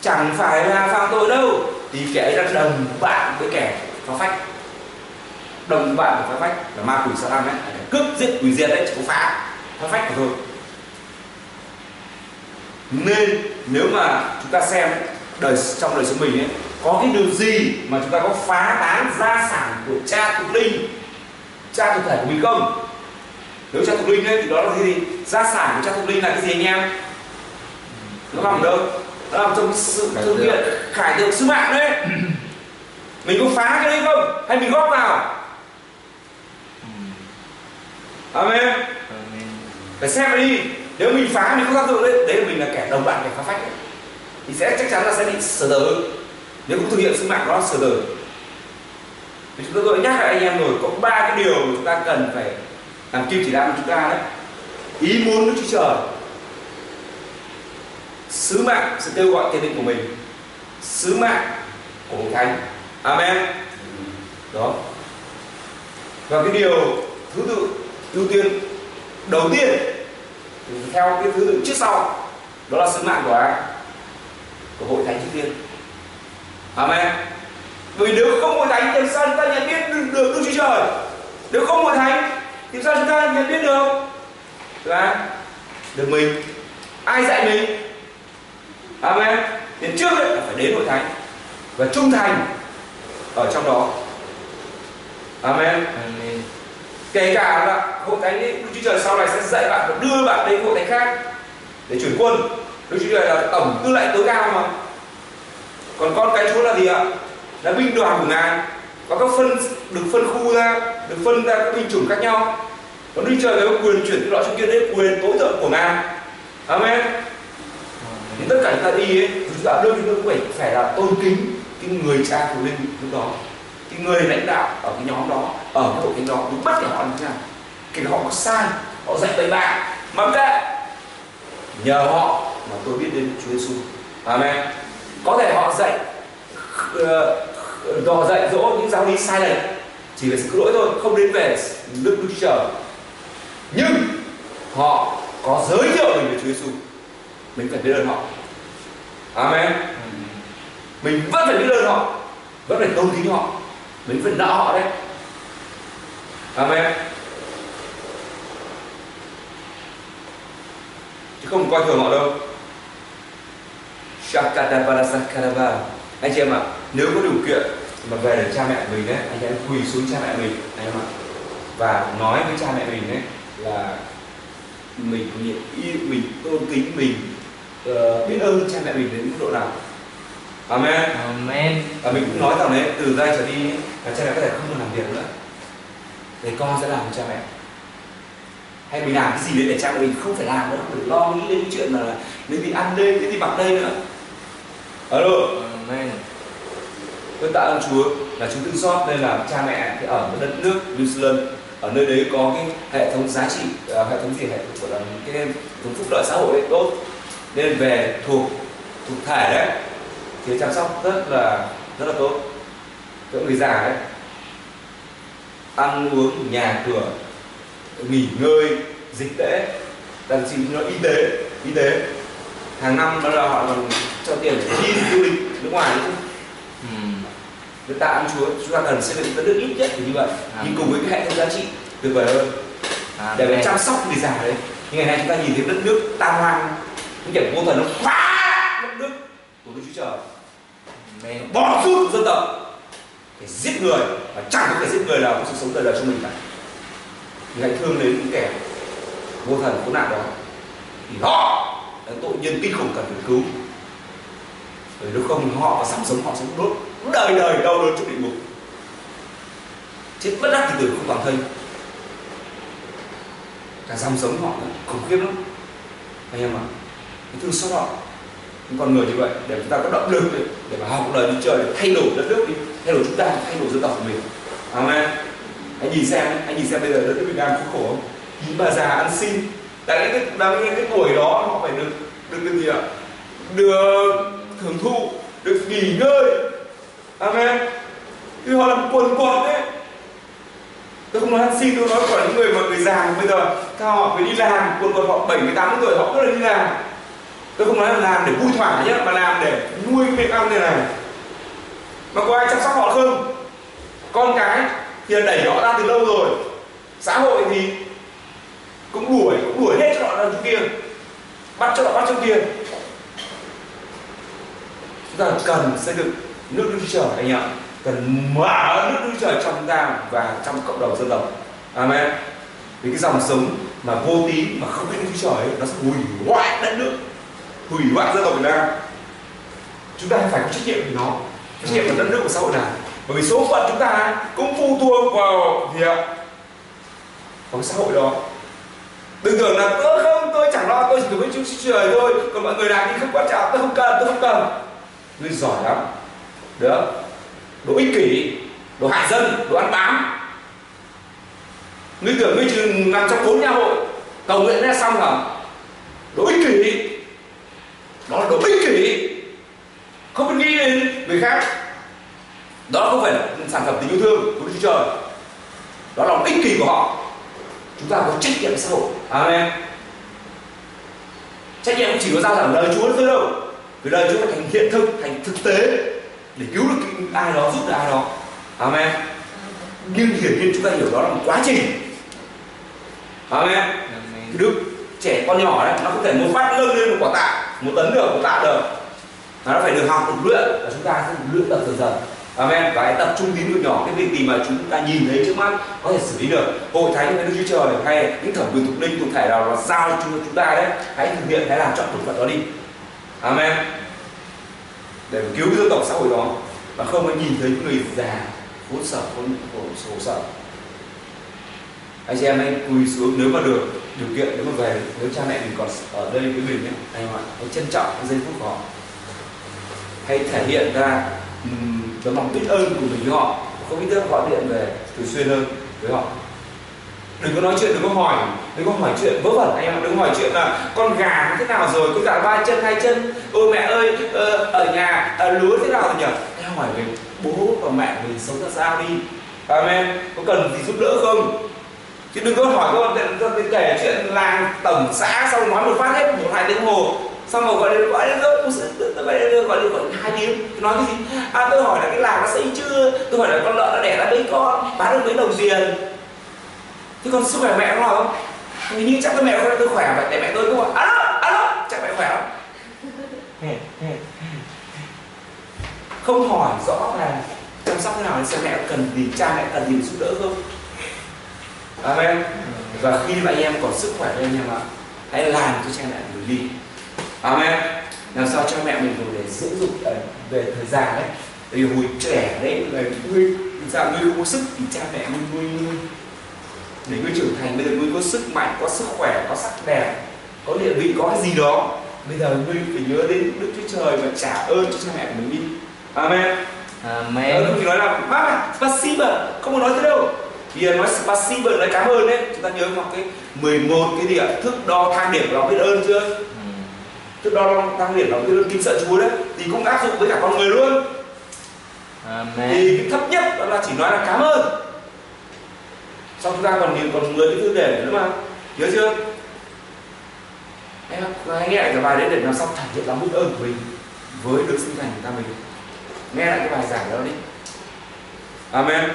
chẳng phải là phạm tội đâu. Thì kẻ ấy đang đồng bạn với kẻ phá phách đồng bạn của phá phách là ma quỷ Satan đấy. Cướp giết quỷ diệt đấy chỉ có phá phá phách mà thôi. Nên nếu mà chúng ta xem đời trong đời sống mình ấy có cái điều gì mà chúng ta có phá tán gia sản của cha thuộc linh cha thuộc thể của mình không? Nếu cha thuộc linh ấy thì đó là cái gì? Gia sản của cha thuộc linh là cái gì anh em? Nó nằm đâu nó nằm trong sự thực tượng. hiện khải tượng sứ mạng đấy. Mình có phá cái đấy không? Hay mình góp vào amen. Amen. phải xem đi. Nếu mình phá mình không tác dụng đấy. Đấy là mình là kẻ đồng bạn kẻ phá phách đấy. thì sẽ chắc chắn là sẽ bị sở tử nếu không thực hiện sứ mạng đó sở tử thì chúng tôi nhắc lại anh em rồi có ba cái điều mà chúng ta cần phải làm kim chỉ đạo của chúng ta đấy. Ý muốn đức chúa trời. Sứ mạng sự kêu gọi tiền định của mình. Sứ mạng của hội thánh. Amen. Đó. Và cái điều thứ tự ưu tiên đầu tiên theo cái thứ tự trước sau đó là sứ mạng của ai? Của hội thánh trước tiên. Amen. Vì nếu không hội thánh thì làm sao chúng ta nhận biết được, được đức chúa trời? Nếu không hội thánh thì sao chúng ta nhận biết được? Được được mình. Ai dạy mình? Amen. Thì trước ấy phải đến hội thánh và trung thành ở trong đó. Amen. Amen kể cả là hội thánh ấy, Đức Chúa Trời sau này sẽ dạy bạn và đưa bạn đến hội thánh khác để chuyển quân. Đức Chúa Trời là tổng tư lệnh tối cao mà. Còn con cái Chúa là gì ạ? Là binh đoàn của ngài. Và các phân được phân khu ra được phân ra các binh chủng khác nhau. Còn Đức Chúa Trời có quyền chuyển loại trong kia đấy quyền tối thượng của ngài. Amen. Thì tất cả chúng ta đi ấy chúng ta đương chúng cũng phải phải là tôn kính cái người cha của linh lúc đó cái người lãnh đạo ở cái nhóm đó, ở cái hội thánh đó đúng bất kể họ làm thế nào? Kể họ có sai, họ dạy bậy bạ mặc kệ. Nhờ họ mà tôi biết đến Chúa Giêsu amen. Có thể họ dạy ờ, ờ, họ dạy dỗ những giáo lý sai lệch, chỉ là sự lỗi thôi, không đến về nước Đức Chúa Trời. Nhưng họ có giới thiệu mình về Chúa Giêsu mình phải biết ơn họ. Amen. Mình vẫn phải biết ơn họ, vẫn phải tôn kính họ mình phải nợ họ đấy. Amen chứ không coi thường họ đâu. Shakadabarasakadaba anh chị em ạ nếu có điều kiện mà về để cha mẹ mình đấy anh em quỳ xuống cha mẹ mình anh em ạ. Và nói với cha mẹ mình đấy là mình mình yêu mình tôn kính mình uh, biết ơn cha mẹ mình đến mức độ nào amen. Amen. và mình cũng nói rằng đấy từ đây trở đi là cha mẹ có thể không được làm việc nữa. Để con sẽ làm cho cha mẹ. Hay mình làm cái gì đấy để cha mẹ mình không phải làm nữa không phải lo nghĩ đến chuyện là đến gì ăn đây cái gì mặc đây nữa. Alo. Amen. tôi tạ ơn Chúa là chúng tự xót nên là cha mẹ thì ở một đất nước New Zealand ở nơi đấy có cái hệ thống giá trị à, hệ thống gì hệ thống gọi là cái hệ thống phúc lợi xã hội ấy tốt. Nên về thuộc thuộc thể đấy thì chăm sóc rất là rất là tốt. Cho người già đấy. Ăn uống nhà cửa nghỉ ngơi dịch tễ. Đàn chị nó y tế y tế. Hàng năm đó là họ còn cho tiền để đi du lịch nước ngoài nữa chứ. Chúng ta ăn Chúa, chúng ta cần xây dựng đất nước ít nhất thì như vậy. Nhưng cùng với cái hệ thống giá trị tuyệt vời hơn. Để mà Amen. chăm sóc người già đấy. Nhưng ngày nay chúng ta nhìn thấy đất nước tan hoang Những kẻ vô thần nó phá đất nước của Đức Chúa Trời Bỏ rút dân tộc. Để giết người Và chẳng có thể giết người nào có sự sống đời đời cho mình cả. Thì hãy thương đến những kẻ vô thần khốn nạn đó. Thì họ là tội nhân kinh khủng cần phải cứu. Bởi nếu không họ và sắm sống họ sẽ đốt đời đời đau đớn trong địa ngục. Chết bất đắc thì tử không toàn thân. Cả dòng sống họ cũng khủng khiếp lắm. Anh em ạ à, thương xót họ những con người như vậy để chúng ta có động lực để, để mà học lời đi chơi để thay đổi đất nước đi thay đổi chúng ta thay đổi dân tộc của mình. Amen. Anh nhìn xem anh nhìn xem bây giờ đất nước Việt Nam có khổ không? Những bà già ăn xin. Tại cái đang những cái tuổi đó họ phải được được được gì ạ? Được hưởng thụ được nghỉ ngơi. Amen. Thì họ làm quần quật đấy tôi không nói ăn xin tôi nói của những người mà người già bây giờ cao họ phải đi làm quần quật họ 70 80 tuổi họ cứ là đi làm tôi không nói là làm để vui thỏa nhé mà làm để nuôi việc miệng ăn như này. Mà có ai chăm sóc họ không? Con cái thì đẩy họ ra từ lâu rồi. Xã hội thì cũng đuổi cũng đuổi hết cho họ ra chỗ kia. Bắt cho họ, bắt chỗ kia. Chúng ta cần xây dựng nước Đức Trời anh ạ. Cần mở nước Đức Trời trong ta và trong cộng đồng dân tộc. Amen. Vì cái dòng sống mà vô tín mà không biết Đức Trời nó sẽ hủy hoại đất nước hủy hoại dân tộc Việt Nam. Chúng ta phải có trách nhiệm với nó trách nhiệm với đất nước của xã hội này. Bởi vì số phận chúng ta cũng phụ thuộc vào gì ạ? Vào xã hội đó. Đừng tưởng là tôi không tôi chẳng lo tôi chỉ cần với Chúa Trời thôi. Còn mọi người làm thì không quan trọng tôi không cần tôi không cần. Ngươi giỏi lắm. Được đồ ích kỷ đồ hại dân đồ ăn bám ngươi tưởng ngươi chỉ nằm trong bốn nhà hội cầu nguyện là xong hả? Đồ ích kỷ đó là độ ích kỷ. Không biết nghĩ đến người khác. Đó không phải là sản phẩm tình yêu thương của Đức Chúa Trời. Đó là lòng ích kỷ của họ. Chúng ta có trách nhiệm với xã hội. Amen. Trách nhiệm không chỉ có ra giảng lời Chúa thôi đâu. Vì lời Chúa phải thành hiện thực, thành thực tế. Để cứu được ai đó, giúp được ai đó. Amen. Nhưng hiển nhiên chúng ta hiểu đó là một quá trình. Amen. Amen. cái đứa trẻ con nhỏ đấy, nó không thể một phát nâng lên một quả tạ một tấn được một tạ được. Nó phải được học được luyện. Và chúng ta sẽ luyện tập dần dần. Amen. Và hãy tập trung tín được nhỏ cái việc gì mà chúng ta nhìn thấy trước mắt có thể xử lý được. Hội thánh hay Đức Chúa Trời hay những thẩm quyền thuộc linh thuộc thể nào nó giao cho chúng ta đấy hãy thực hiện hãy làm chọn bổn phận đó đi. Amen. Để cứu cái dân tộc xã hội đó và không có nhìn thấy những người già khốn sở khốn khổ khổ sở. Anh chị em hãy cùi xuống nếu mà được điều kiện nếu mà về nếu cha mẹ mình còn ở đây với mình nhé anh ạ hãy trân trọng cái giây phút của họ. Hãy thể hiện ra um, tấm lòng biết ơn của mình với họ. Không biết được gọi điện về thường xuyên hơn với họ. Đừng có nói chuyện đừng có hỏi đừng có hỏi chuyện vớ vẩn anh em đừng hỏi chuyện là con gà nó thế nào rồi con gà ba chân hai chân. Ôi mẹ ơi ờ, ở nhà ở lúa thế nào rồi nhỉ? Em hỏi về bố và mẹ mình sống ra sao đi. Amen. Có cần gì giúp đỡ không? Chứ đừng có hỏi con để kể chuyện làng tổng xã xong nói một phát hết, một hai tiếng hồ. Xong rồi gọi điện gọi đến rồi tôi gọi điện gọi điện gọi hai tiếng. Nói cái gì? À tôi hỏi là cái làng nó xây chưa? Tôi hỏi là con lợn nó đẻ ra mấy con? Bán được mấy đồng tiền? Thế còn sức khỏe mẹ nó không? Hình như chắc cái mẹ tôi khỏe vậy, để mẹ tôi cứ bảo, alo alo, chắc mẹ khỏe không không hỏi rõ là chăm sóc thế nào để xem mẹ cần gì, cha mẹ cần gì giúp đỡ không amen và khi mà anh em còn sức khỏe đây anh em ạ hãy làm cho cha mẹ mình đi. Amen làm sao cho mẹ mình để dưỡng dục về thời gian đấy. Vì hồi trẻ đấy là ngươi sao ngươi không có sức thì cha mẹ ngươi nuôi ngươi để ngươi trưởng thành bây giờ ngươi có sức mạnh có sức khỏe có sắc đẹp có địa vị có cái gì đó. Bây giờ ngươi phải nhớ đến đức chúa trời và trả ơn cho cha mẹ của mình đi. Amen. Amen. không chỉ nói là mama spasiba không có nói thế đâu vì nói spasiba là cảm ơn đấy. Chúng ta nhớ học cái 11 cái gì ạ? Thước đo thang điểm của lòng biết ơn chưa? Ừ. thước đo thang điểm lòng biết ơn kim sợ chúa đấy. Thì cũng áp dụng với cả con người luôn. Amen. thì cái thấp nhất đó là chỉ nói là cảm ơn. Xong chúng ta còn nhiều còn người cái thư để nữa mà. Nhớ chưa? Em hãy nghe lại cái bài đấy để làm sao thể hiện lòng biết ơn của mình với được sinh thành của ta mình. Nghe lại cái bài giảng đó đi. Amen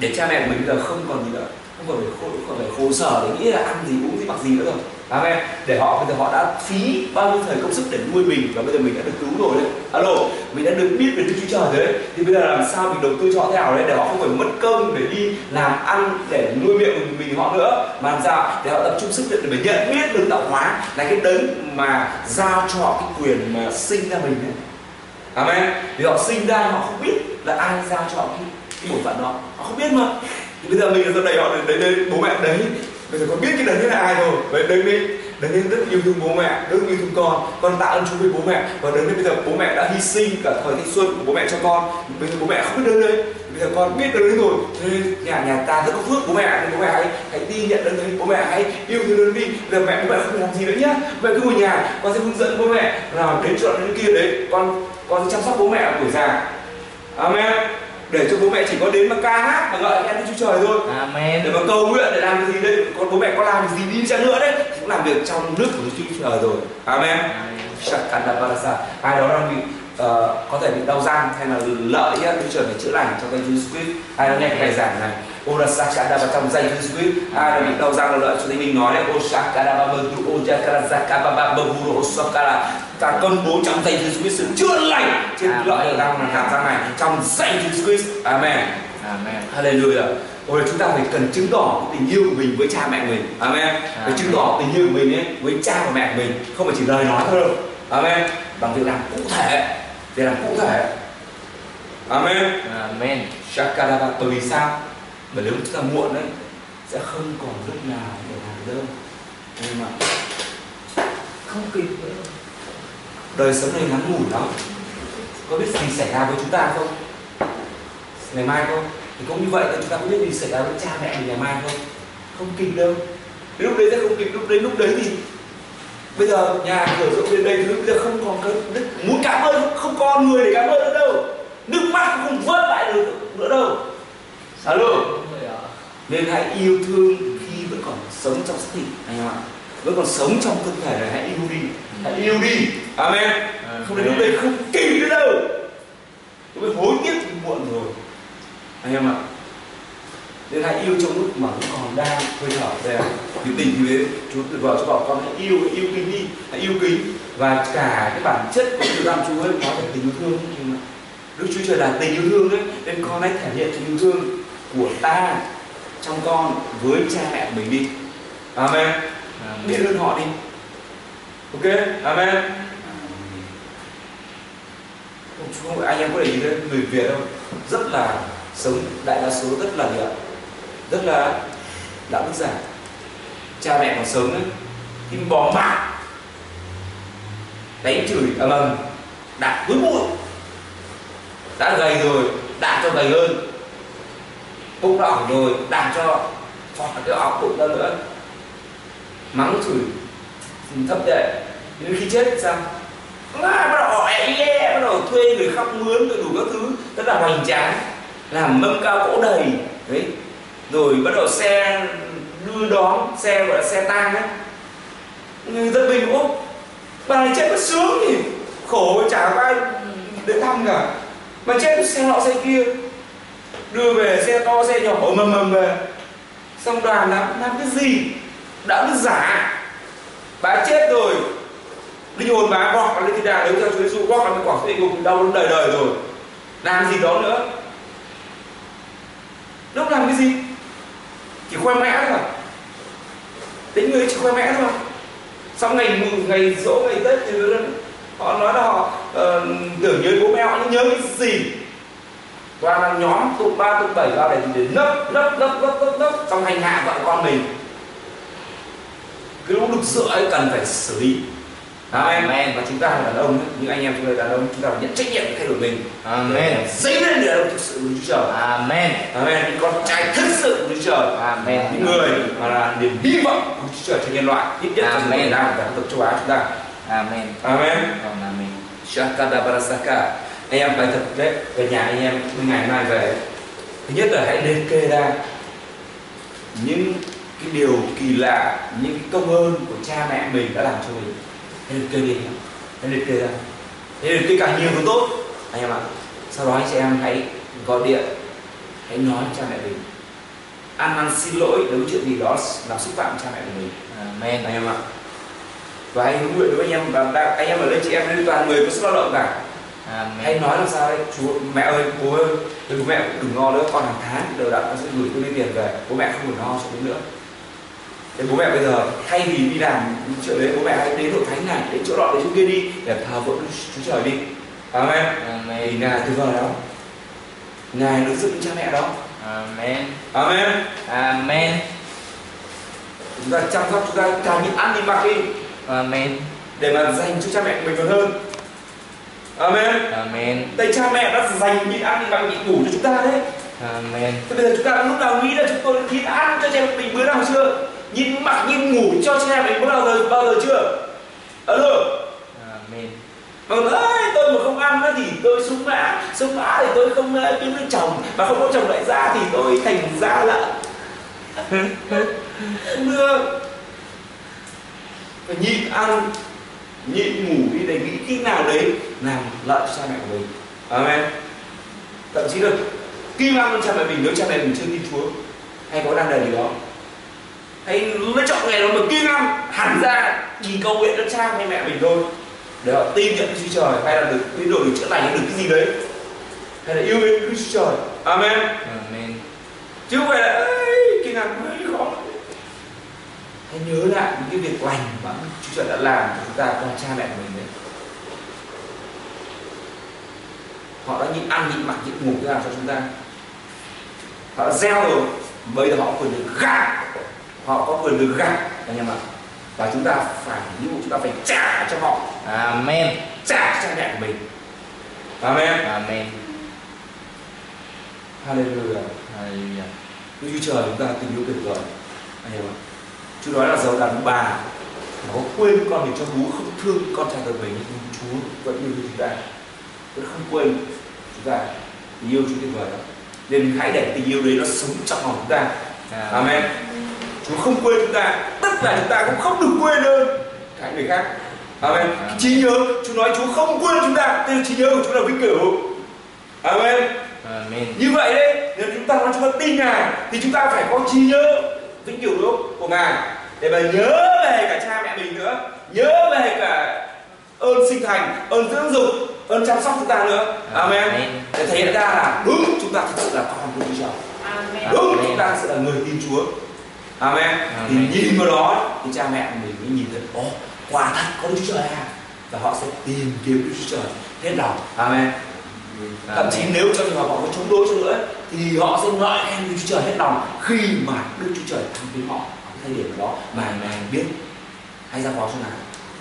để cha mẹ của mình bây giờ không còn gì nữa không còn phải khổ, không còn phải khổ sở để nghĩ là ăn gì uống gì mặc gì nữa rồi. Amen để họ bây giờ họ đã phí bao nhiêu thời công sức để nuôi mình và bây giờ mình đã được cứu rồi đấy. Alo mình đã được biết về đức chúa trời rồi đấy. Thì bây giờ làm sao mình đầu tư cho họ thế nào đấy để họ không phải mất công để đi làm ăn để nuôi miệng mình, mình họ nữa. Mà làm sao? Để họ tập trung sức để để nhận biết được tạo hóa là cái đấng mà giao cho họ cái quyền mà sinh ra mình đấy. Amen. Vì họ sinh ra họ không biết là ai giao cho họ cái, cái bổn phận đó. Họ không biết mà. Thì bây giờ mình là đẩy họ đến đấy, bố mẹ đấy. Bây giờ con biết cái đấy là ai rồi. Vậy đấng đấy đấng đấy rất yêu thương bố mẹ, rất yêu thương con. Con tạ ơn Chúa với bố mẹ và đến bây giờ bố mẹ đã hy sinh cả thời thanh xuân của bố mẹ cho con. Bây giờ bố mẹ không biết đến đấy. Bây giờ con biết đến đấy rồi. Thế nên nhà nhà ta rất có phước bố mẹ nên bố mẹ hãy hãy đi nhận đấng đấy. Bố mẹ hãy yêu thương đơn đi. Bây giờ mẹ bố mẹ không làm gì nữa nhá. Mẹ cứ ngồi nhà con sẽ hướng dẫn bố mẹ là đến chỗ đến kia đấy. Con con sẽ chăm sóc bố mẹ ở tuổi già amen để cho bố mẹ chỉ có đến mà ca hát và ngợi khen Đức Chúa Trời thôi. Amen. để mà cầu nguyện để làm cái gì đấy con bố mẹ có làm gì đi chăng nữa đấy? Cũng làm việc trong nước của Chúa Trời rồi. Amen. Barasa ai đó đang bị ờ, có thể bị đau răng hay là lợi á Đức Chúa Trời phải chữa lành trong Chúa Jesus Christ ai đã nghe cái bài giảng này ô là sakada vào trong Chúa Jesus Christ ai đã bị đau răng lợi cho thấy mình nói đấy ô sakada ba bơ tu ô jakara zakaba ba bơ vu ô sakara ta công bố trong Chúa Jesus Christ sự chữa lành trên lợi răng và hàm răng này trong Chúa Jesus Christ amen Amen. Hallelujah. Ôi chúng ta phải cần chứng tỏ tình yêu của mình với cha mẹ mình. Amen. Phải chứng tỏ tình yêu của mình ấy với cha và mẹ mình, không phải chỉ lời nói thôi. Amen. Bằng việc làm cụ thể, việc làm cụ thể. Amen. Amen. Shakaraba. Bởi vì sao? Bởi nếu chúng ta muộn đấy sẽ không còn lúc nào để làm đâu. Nhưng mà không kịp nữa. Đời sống này ngắn ngủi lắm. Có biết gì xảy ra với chúng ta không? Ngày mai không? thì cũng như vậy là chúng ta không biết gì xảy ra với cha mẹ mình ngày mai không không kịp đâu lúc đấy sẽ không kịp lúc đấy lúc đấy thì bây giờ nhà cửa rộng đến đây thứ bây giờ không còn cái đức muốn cảm ơn không còn người để cảm ơn nữa đâu. Nước mắt cũng không vớt lại được nữa đâu. Alo. Nên hãy yêu thương khi vẫn còn sống trong xác thịt anh em ạ. Vẫn còn sống trong thân thể này hãy yêu đi. Hãy yêu đi. Amen. Không đến lúc đấy không kịp nữa đâu. Đấy hối tiếc thì muộn rồi. Anh em ạ nên hãy yêu trong lúc mà vẫn còn đang hơi thở đây thì tình như thế chú tuyệt vời cho bảo con hãy yêu hãy yêu kính đi hãy yêu kính. Và cả cái bản chất của sự làm chú ấy nói về tình yêu thương. Nhưng mà đức chúa trời là tình yêu thương đấy nên con hãy thể hiện tình yêu thương của ta trong con với cha mẹ mình đi. Amen. Biết ơn họ đi. Ok amen. Không không anh em có để ý đấy người việt không? Rất là sống đại đa số rất là gì ạ rất là đạo đức giả. Cha mẹ còn sống ấy thì bỏ mạng đánh chửi ầm ầm. Đạp cuối bụi đã gầy rồi đạp cho gầy hơn. Bụng đã ỏng rồi đạp cho cho cái ỏng bụng ra nữa. Mắng chửi. Thấp tệ đến khi chết thì sao? À, bắt đầu hỏi ye bắt đầu thuê người khóc mướn rồi đủ các thứ. Rất là hoành tráng. Làm mâm cao cỗ đầy. Đấy rồi bắt đầu xe đưa đón, xe gọi là xe tang đấy người dân bình ốp bà này chết mất sướng thì khổ, chả có ai đến thăm cả. Mà chết xe nọ, xe kia. Đưa về xe to, xe nhỏ mầm mầm về. Xong đoàn làm làm cái gì? Đã được giả. Bà chết rồi. Linh hồn bà vọt lên thiên đàng nếu theo chúa giêsu gọt vào cái quả địa ngục đau đến đời đời rồi. Làm gì đó nữa. Lúc làm cái gì? Chỉ khoe mẽ thôi. Mà tính người chỉ khoe mẽ thôi. Sau xong ngày mừng ngày dỗ ngày tết thì họ nói là họ uh, tưởng nhớ bố mẹ họ nhớ cái gì? Toàn là nhóm tụ ba tụ bảy vào để để nấp nấp nấp nấp nấp nấp trong hành hạ vợ con mình. Cái lũ đục sữa ấy cần phải xử lý. Amen. Amen. Và chúng ta là đàn ông những anh em chúng ta là đàn ông chúng ta phải nhận trách nhiệm thay đổi mình. Amen. Dấy lên để thực sự của Chúa Trời. Amen. Amen. Những con trai thực sự của Chúa Trời. Amen. Những người mà là niềm hy vọng của Chúa Trời cho nhân loại, ít nhất trong. Việt Nam và khu vực châu Á chúng ta. Amen. Amen. Amen. Shakada Barasaka. Anh em bài tập đấy, về nhà anh em ngày mai về. Thứ nhất là hãy liệt kê ra những cái điều kỳ lạ, những cái công ơn của cha mẹ mình đã làm cho mình. Hãy liệt kê đi em. Hãy liệt kê ra. Hãy liệt kê càng nhiều càng tốt. Anh em ạ. Sau đó anh chị em hãy gọi điện, hãy nói với cha mẹ mình. Ăn năn xin lỗi nếu chuyện gì đó làm xúc phạm cha mẹ của mình Amen. anh em ạ và hãy huấn luyện với anh em và anh em ở đây chị em nên toàn người có sức lao động cả hãy Amen. nói làm sao đấy chú mẹ ơi bố ơi bố mẹ đừng lo nữa con hàng tháng đều đặn con sẽ gửi tôi tiền về bố mẹ không phải lo cho bố nữa thế bố mẹ bây giờ thay vì đi làm chỗ đấy bố mẹ hãy đến hội thánh này đến chỗ nọ đến chỗ kia đi để thờ phượng Chúa trời đi amen thì Amen. ngài tuyệt vời đó ngài được dựng cha mẹ đó Amen. amen Amen. chúng ta chăm sóc chúng ta càng nhịn ăn nhịn mặc đi Amen. để mà dành cho cha mẹ mình còn hơn amen Amen. Đây cha mẹ đã dành nhịn ăn nhịn mặc nhịn ngủ cho chúng ta đấy Amen. Thế bây giờ chúng ta lúc nào nghĩ là chúng tôi nhịn ăn cho cha mẹ mình bữa nào chưa Nhịn mặc nhịn ngủ cho mẹ mình bữa nào giờ bao giờ chưa? Alo? Amen. Mà ơi tôi mà không ăn thì tôi súng mã Súng mã thì tôi không ờ, kiếm được chồng. Mà không có chồng lại ra thì tôi thành ra lợn Không được Phải nhịn ăn nhịn ngủ đi để nghĩ khi nào đấy làm lợi cho cha mẹ của mình. Amen. Thậm chí là kim ăn cha mẹ mình nếu cha mẹ mình chưa tin chúa hay có đang đời gì đó hay nó chọn ngày đó mà kim ăn hẳn ra chỉ cầu nguyện cho cha hay mẹ mình thôi. Để họ tin nhận Chúa Trời hay là được tín đồ được chữa lành được cái gì đấy. Hay là yêu mến Chúa Trời. Amen. Amen. chứ không phải là "Ây, kinh ngạc hơi khó. Hãy nhớ lại những cái việc lành mà Chúa Trời đã làm cho chúng ta qua cha mẹ mình đấy. Họ đã nhịn ăn nhịn mặc nhịn ngủ nào cho chúng ta. Họ đã gieo rồi bây giờ họ quyền được gặt họ có quyền được gặt anh em ạ. Và chúng ta phải dụ chúng ta phải trả cho họ. Amen. trả cho mẹ của mình. Amen. Amen. hallelujah. Hallelujah. Đức Chúa Trời chúng ta tình yêu tuyệt vời anh em ạ. Chúa nói là giàu đàn bà nó có quên con mình cho bú không thương con trai của mình. Nhưng Chúa vẫn yêu chúng ta. Vẫn không quên chúng ta. Tình yêu Chúa tuyệt vời đó nên hãy để tình yêu đấy nó sống trong lòng chúng ta. Amen Chúa không quên chúng ta. Tất cả chúng ta cũng không được quên ơn cả người khác. Amen. Cái trí nhớ Chúa nói Chúa không quên chúng ta. Thế trí nhớ của Chúa là vĩnh cửu. Amen. Amen. như vậy đấy nếu chúng ta nói chúng ta tin ngài thì chúng ta phải có trí nhớ vĩnh cửu đó của ngài. Để mà nhớ về cả cha mẹ mình nữa. Nhớ về cả ơn sinh thành ơn dưỡng dục ơn chăm sóc chúng ta nữa. Amen. Amen. để thể hiện ra là đúng chúng ta thực sự là con của Chúa. Đúng chúng ta sẽ là người tin Chúa amen. Thì nhìn vào đó thì cha mẹ mình mới nhìn thấy ồ quả thật có Đức Chúa Trời à và họ sẽ tìm kiếm Đức Chúa Trời hết lòng. Amen. Thậm chí nếu trong trường hợp họ có chống đối cho nữa thì họ sẽ ngợi khen Đức Chúa Trời hết lòng khi mà Đức Chúa Trời thăng đến họ ở thời điểm đó. Mà ngài biết hãy ra phó cho ngài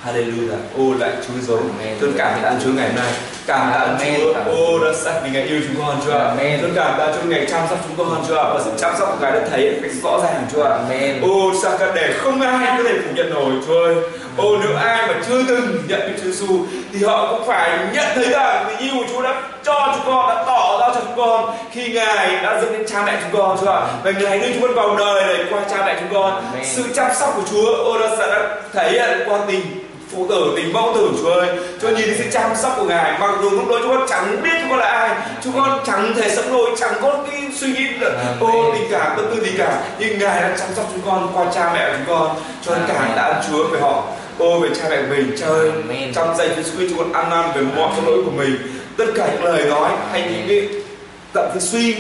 Hallelujah. Ô lại Chúa giấu. Tôi cảm tạ Chúa ngày hôm nay. Cảm tạ. Chúa. Ô đã xác định Ngài yêu chúng con Chúa. Amen. Tôi cảm tạ Chúa Ngài chăm sóc chúng con Chúa. Và sự chăm sóc của Ngài đã hiện cách rõ ràng Chúa. Amen. Ô sao cả để không ai có thể phủ nhận nổi Chúa ơi. Ô nếu ai mà chưa từng nhận được Chúa Giêsu thì họ cũng phải nhận thấy rằng tình yêu của Chúa đã cho chúng con, đã tỏ ra cho chúng con khi Ngài đã dẫn đến cha mẹ chúng con Chúa ạ. Và Ngài đưa chúng con vào đời để qua cha mẹ chúng con. Sự chăm sóc của Chúa ô đã, đã thể hiện qua tình phụ tử tình mẫu tử Chúa ơi. Chúa nhìn sự chăm sóc của Ngài mặc dù lúc đó chúng con chẳng biết chúng con là ai chúng con chẳng thể sống nổi chẳng có cái suy nghĩ là ô tình cảm tâm tư gì cả. Nhưng Ngài đã chăm sóc chúng con qua cha mẹ của chúng con cho nên cảm tạ Chúa về họ. Ô về cha mẹ mình trời Amen. trong danh Chúa Giêsu chúng con ăn năn về mọi lỗi của mình. Tất cả những lời nói hay những cái tận cái suy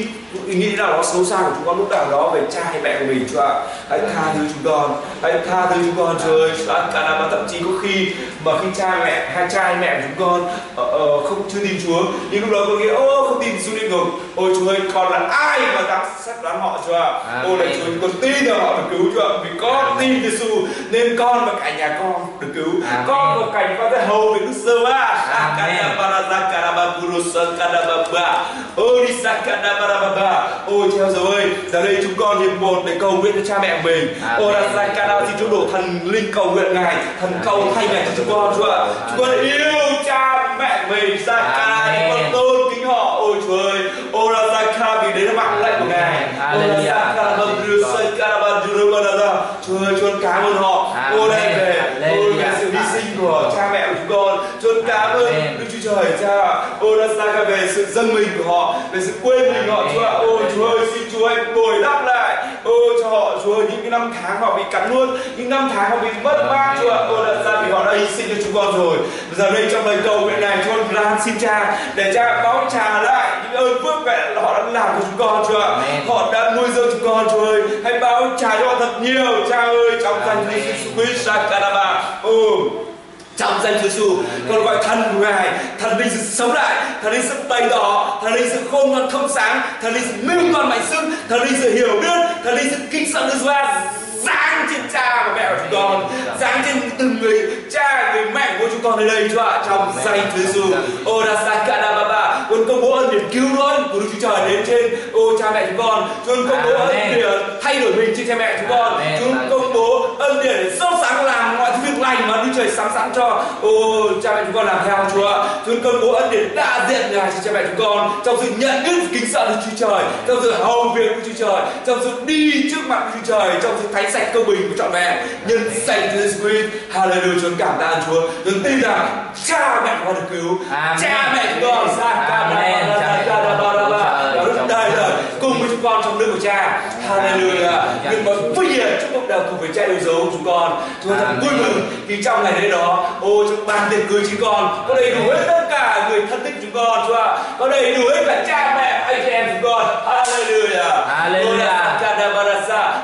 ý nghĩ nào đó xấu xa của chúng con lúc nào đó về cha hay mẹ của mình chúa ạ. Hãy tha thứ chúng con. Hãy tha thứ chúng con chúa ơi cả năm thậm chí có khi mà khi cha mẹ hai cha hay mẹ của chúng con ờ, ờ, không chưa tin chúa nhưng lúc đó con nghĩ ô không tin chúa địa ngục ôi chúa ơi con là ai mà dám xét đoán họ chúa ạ? Ôi là Amen. chúa con tin vào họ được cứu chúa ạ. Vì con Amen. tin Giêsu nên con và cả nhà con được cứu. Amen. con và cảnh con sẽ hầu về Đức Giêsu á Amen. Ôi. Ôi Chúa Giêsu ơi, giờ đây chúng con hiệp một để cầu nguyện cho cha mẹ mình. Ôi Amen. Razakada xin Chúa đổ thần linh cầu nguyện ngài, thần cầu thay ngài cho chúng con Chúa ạ. Chúng con yêu cha mẹ mình, Sakada chúng con tôn kính họ. Ôi Chúa ơi, Ôi Razakada vì đấy là mạng lệnh của ngài. Ôi Hallelujah. Razakadabakurosakadababa. Chúa ơi, Chúa cảm ơn họ. Ôi đây về, ôi về sự hy sinh của cha mẹ của chúng con. Chúa cảm ơn Trời cha ạ. Ôi đã ra về sự dâng mình của họ, về sự quên mình họ Chúa ạ. Ôi Chúa ơi xin Chúa hãy bồi đắp lại. Ôi cho họ Chúa ơi, những cái năm tháng họ bị cắn nuốt, những năm tháng họ bị mất mát Chúa ạ. Ôi đã ra vì họ đã hy sinh cho chúng con rồi. Bây giờ đây trong lời cầu nguyện này Chúa van xin cha để cha báo trả lại những ơn phước vẹn họ đã làm cho chúng con Chúa ạ. Họ đã nuôi dưỡng chúng con Chúa ơi. Hãy báo trả cho họ thật nhiều cha ơi trong danh. Jesus Christ Sakadaba. Ừ trong danh Chúa Giêsu, con gọi thần của ngài, thần linh sự sống lại, thần linh sự bày tỏ, thần linh sự khôn ngoan thông sáng, thần linh sự minh toàn mạnh sức thần linh sự hiểu biết, thần linh sự kinh sợ Đức Giêsu giáng trên cha và mẹ của chúng con. Giáng trên từng người cha người mẹ của chúng con ở đây Chúa ạ. Trong danh Chúa Giêsu. Ô đa sa ca đa ba ba. Con công bố ân điển cứu rỗi của Đức Chúa Trời đến trên. Ô cha mẹ chúng con. Con công bố Amen. điển thay đổi mình trên cha mẹ chúng con. Chúng công bố điển để sâu sáng làm mọi thứ việc lành mà Đức Trời sắm sẵn cho. Ô cha mẹ chúng con làm theo Chúa chúng con bố ân điển đa diện ngài cho cha mẹ chúng con. Trong sự nhận biết kính sợ Đức Chúa Trời. Trong sự hầu việc của Chúa Trời. Trong sự đi trước mặt Chúa Trời. Trong sự thánh sạch công bình của trọn vẹn. Nhân Chúa Jesus Christ Hallelujah chúng cảm tạ Chúa. Chúng tin rằng cha mẹ con được cứu. Cha mẹ chúng con lúc trong đời Chúa. đời cùng với chúng con trong nước của cha. Hallelujah. Nhưng mà vinh hiển chúc phúc đều cùng với cha yêu dấu chúng con. Chúng con thật vui mừng khi trong ngày lễ đó ô trong bàn tiệc cưới chúng con có đầy đủ hết tất cả người thân thích chúng con chúa ạ. Có đầy đủ hết cả cha mẹ anh chị em chúng con. Hallelujah. Hallelujah.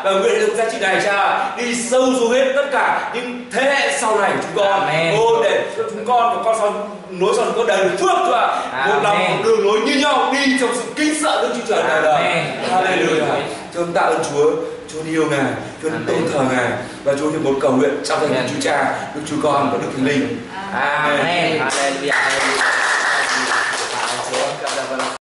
Và nguyện được giá trị này cha đi sâu xuống hết tất cả những thế hệ sau này chúng con Amen. ô để cho chúng con và con sau nối sau có đầy phước ạ một lòng Amen. đường lối như nhau đi trong sự kinh sợ Đức Chúa Trời đời đời Amen. Hallelujah chúng tạ ơn Chúa Chúa yêu Ngài, Chúa Amen. tôn thờ Ngài và Chúa hiệp một cầu nguyện trong danh Amen. Chúa Cha, Đức Chúa Con và Đức Thánh Linh. Amen. Hallelujah.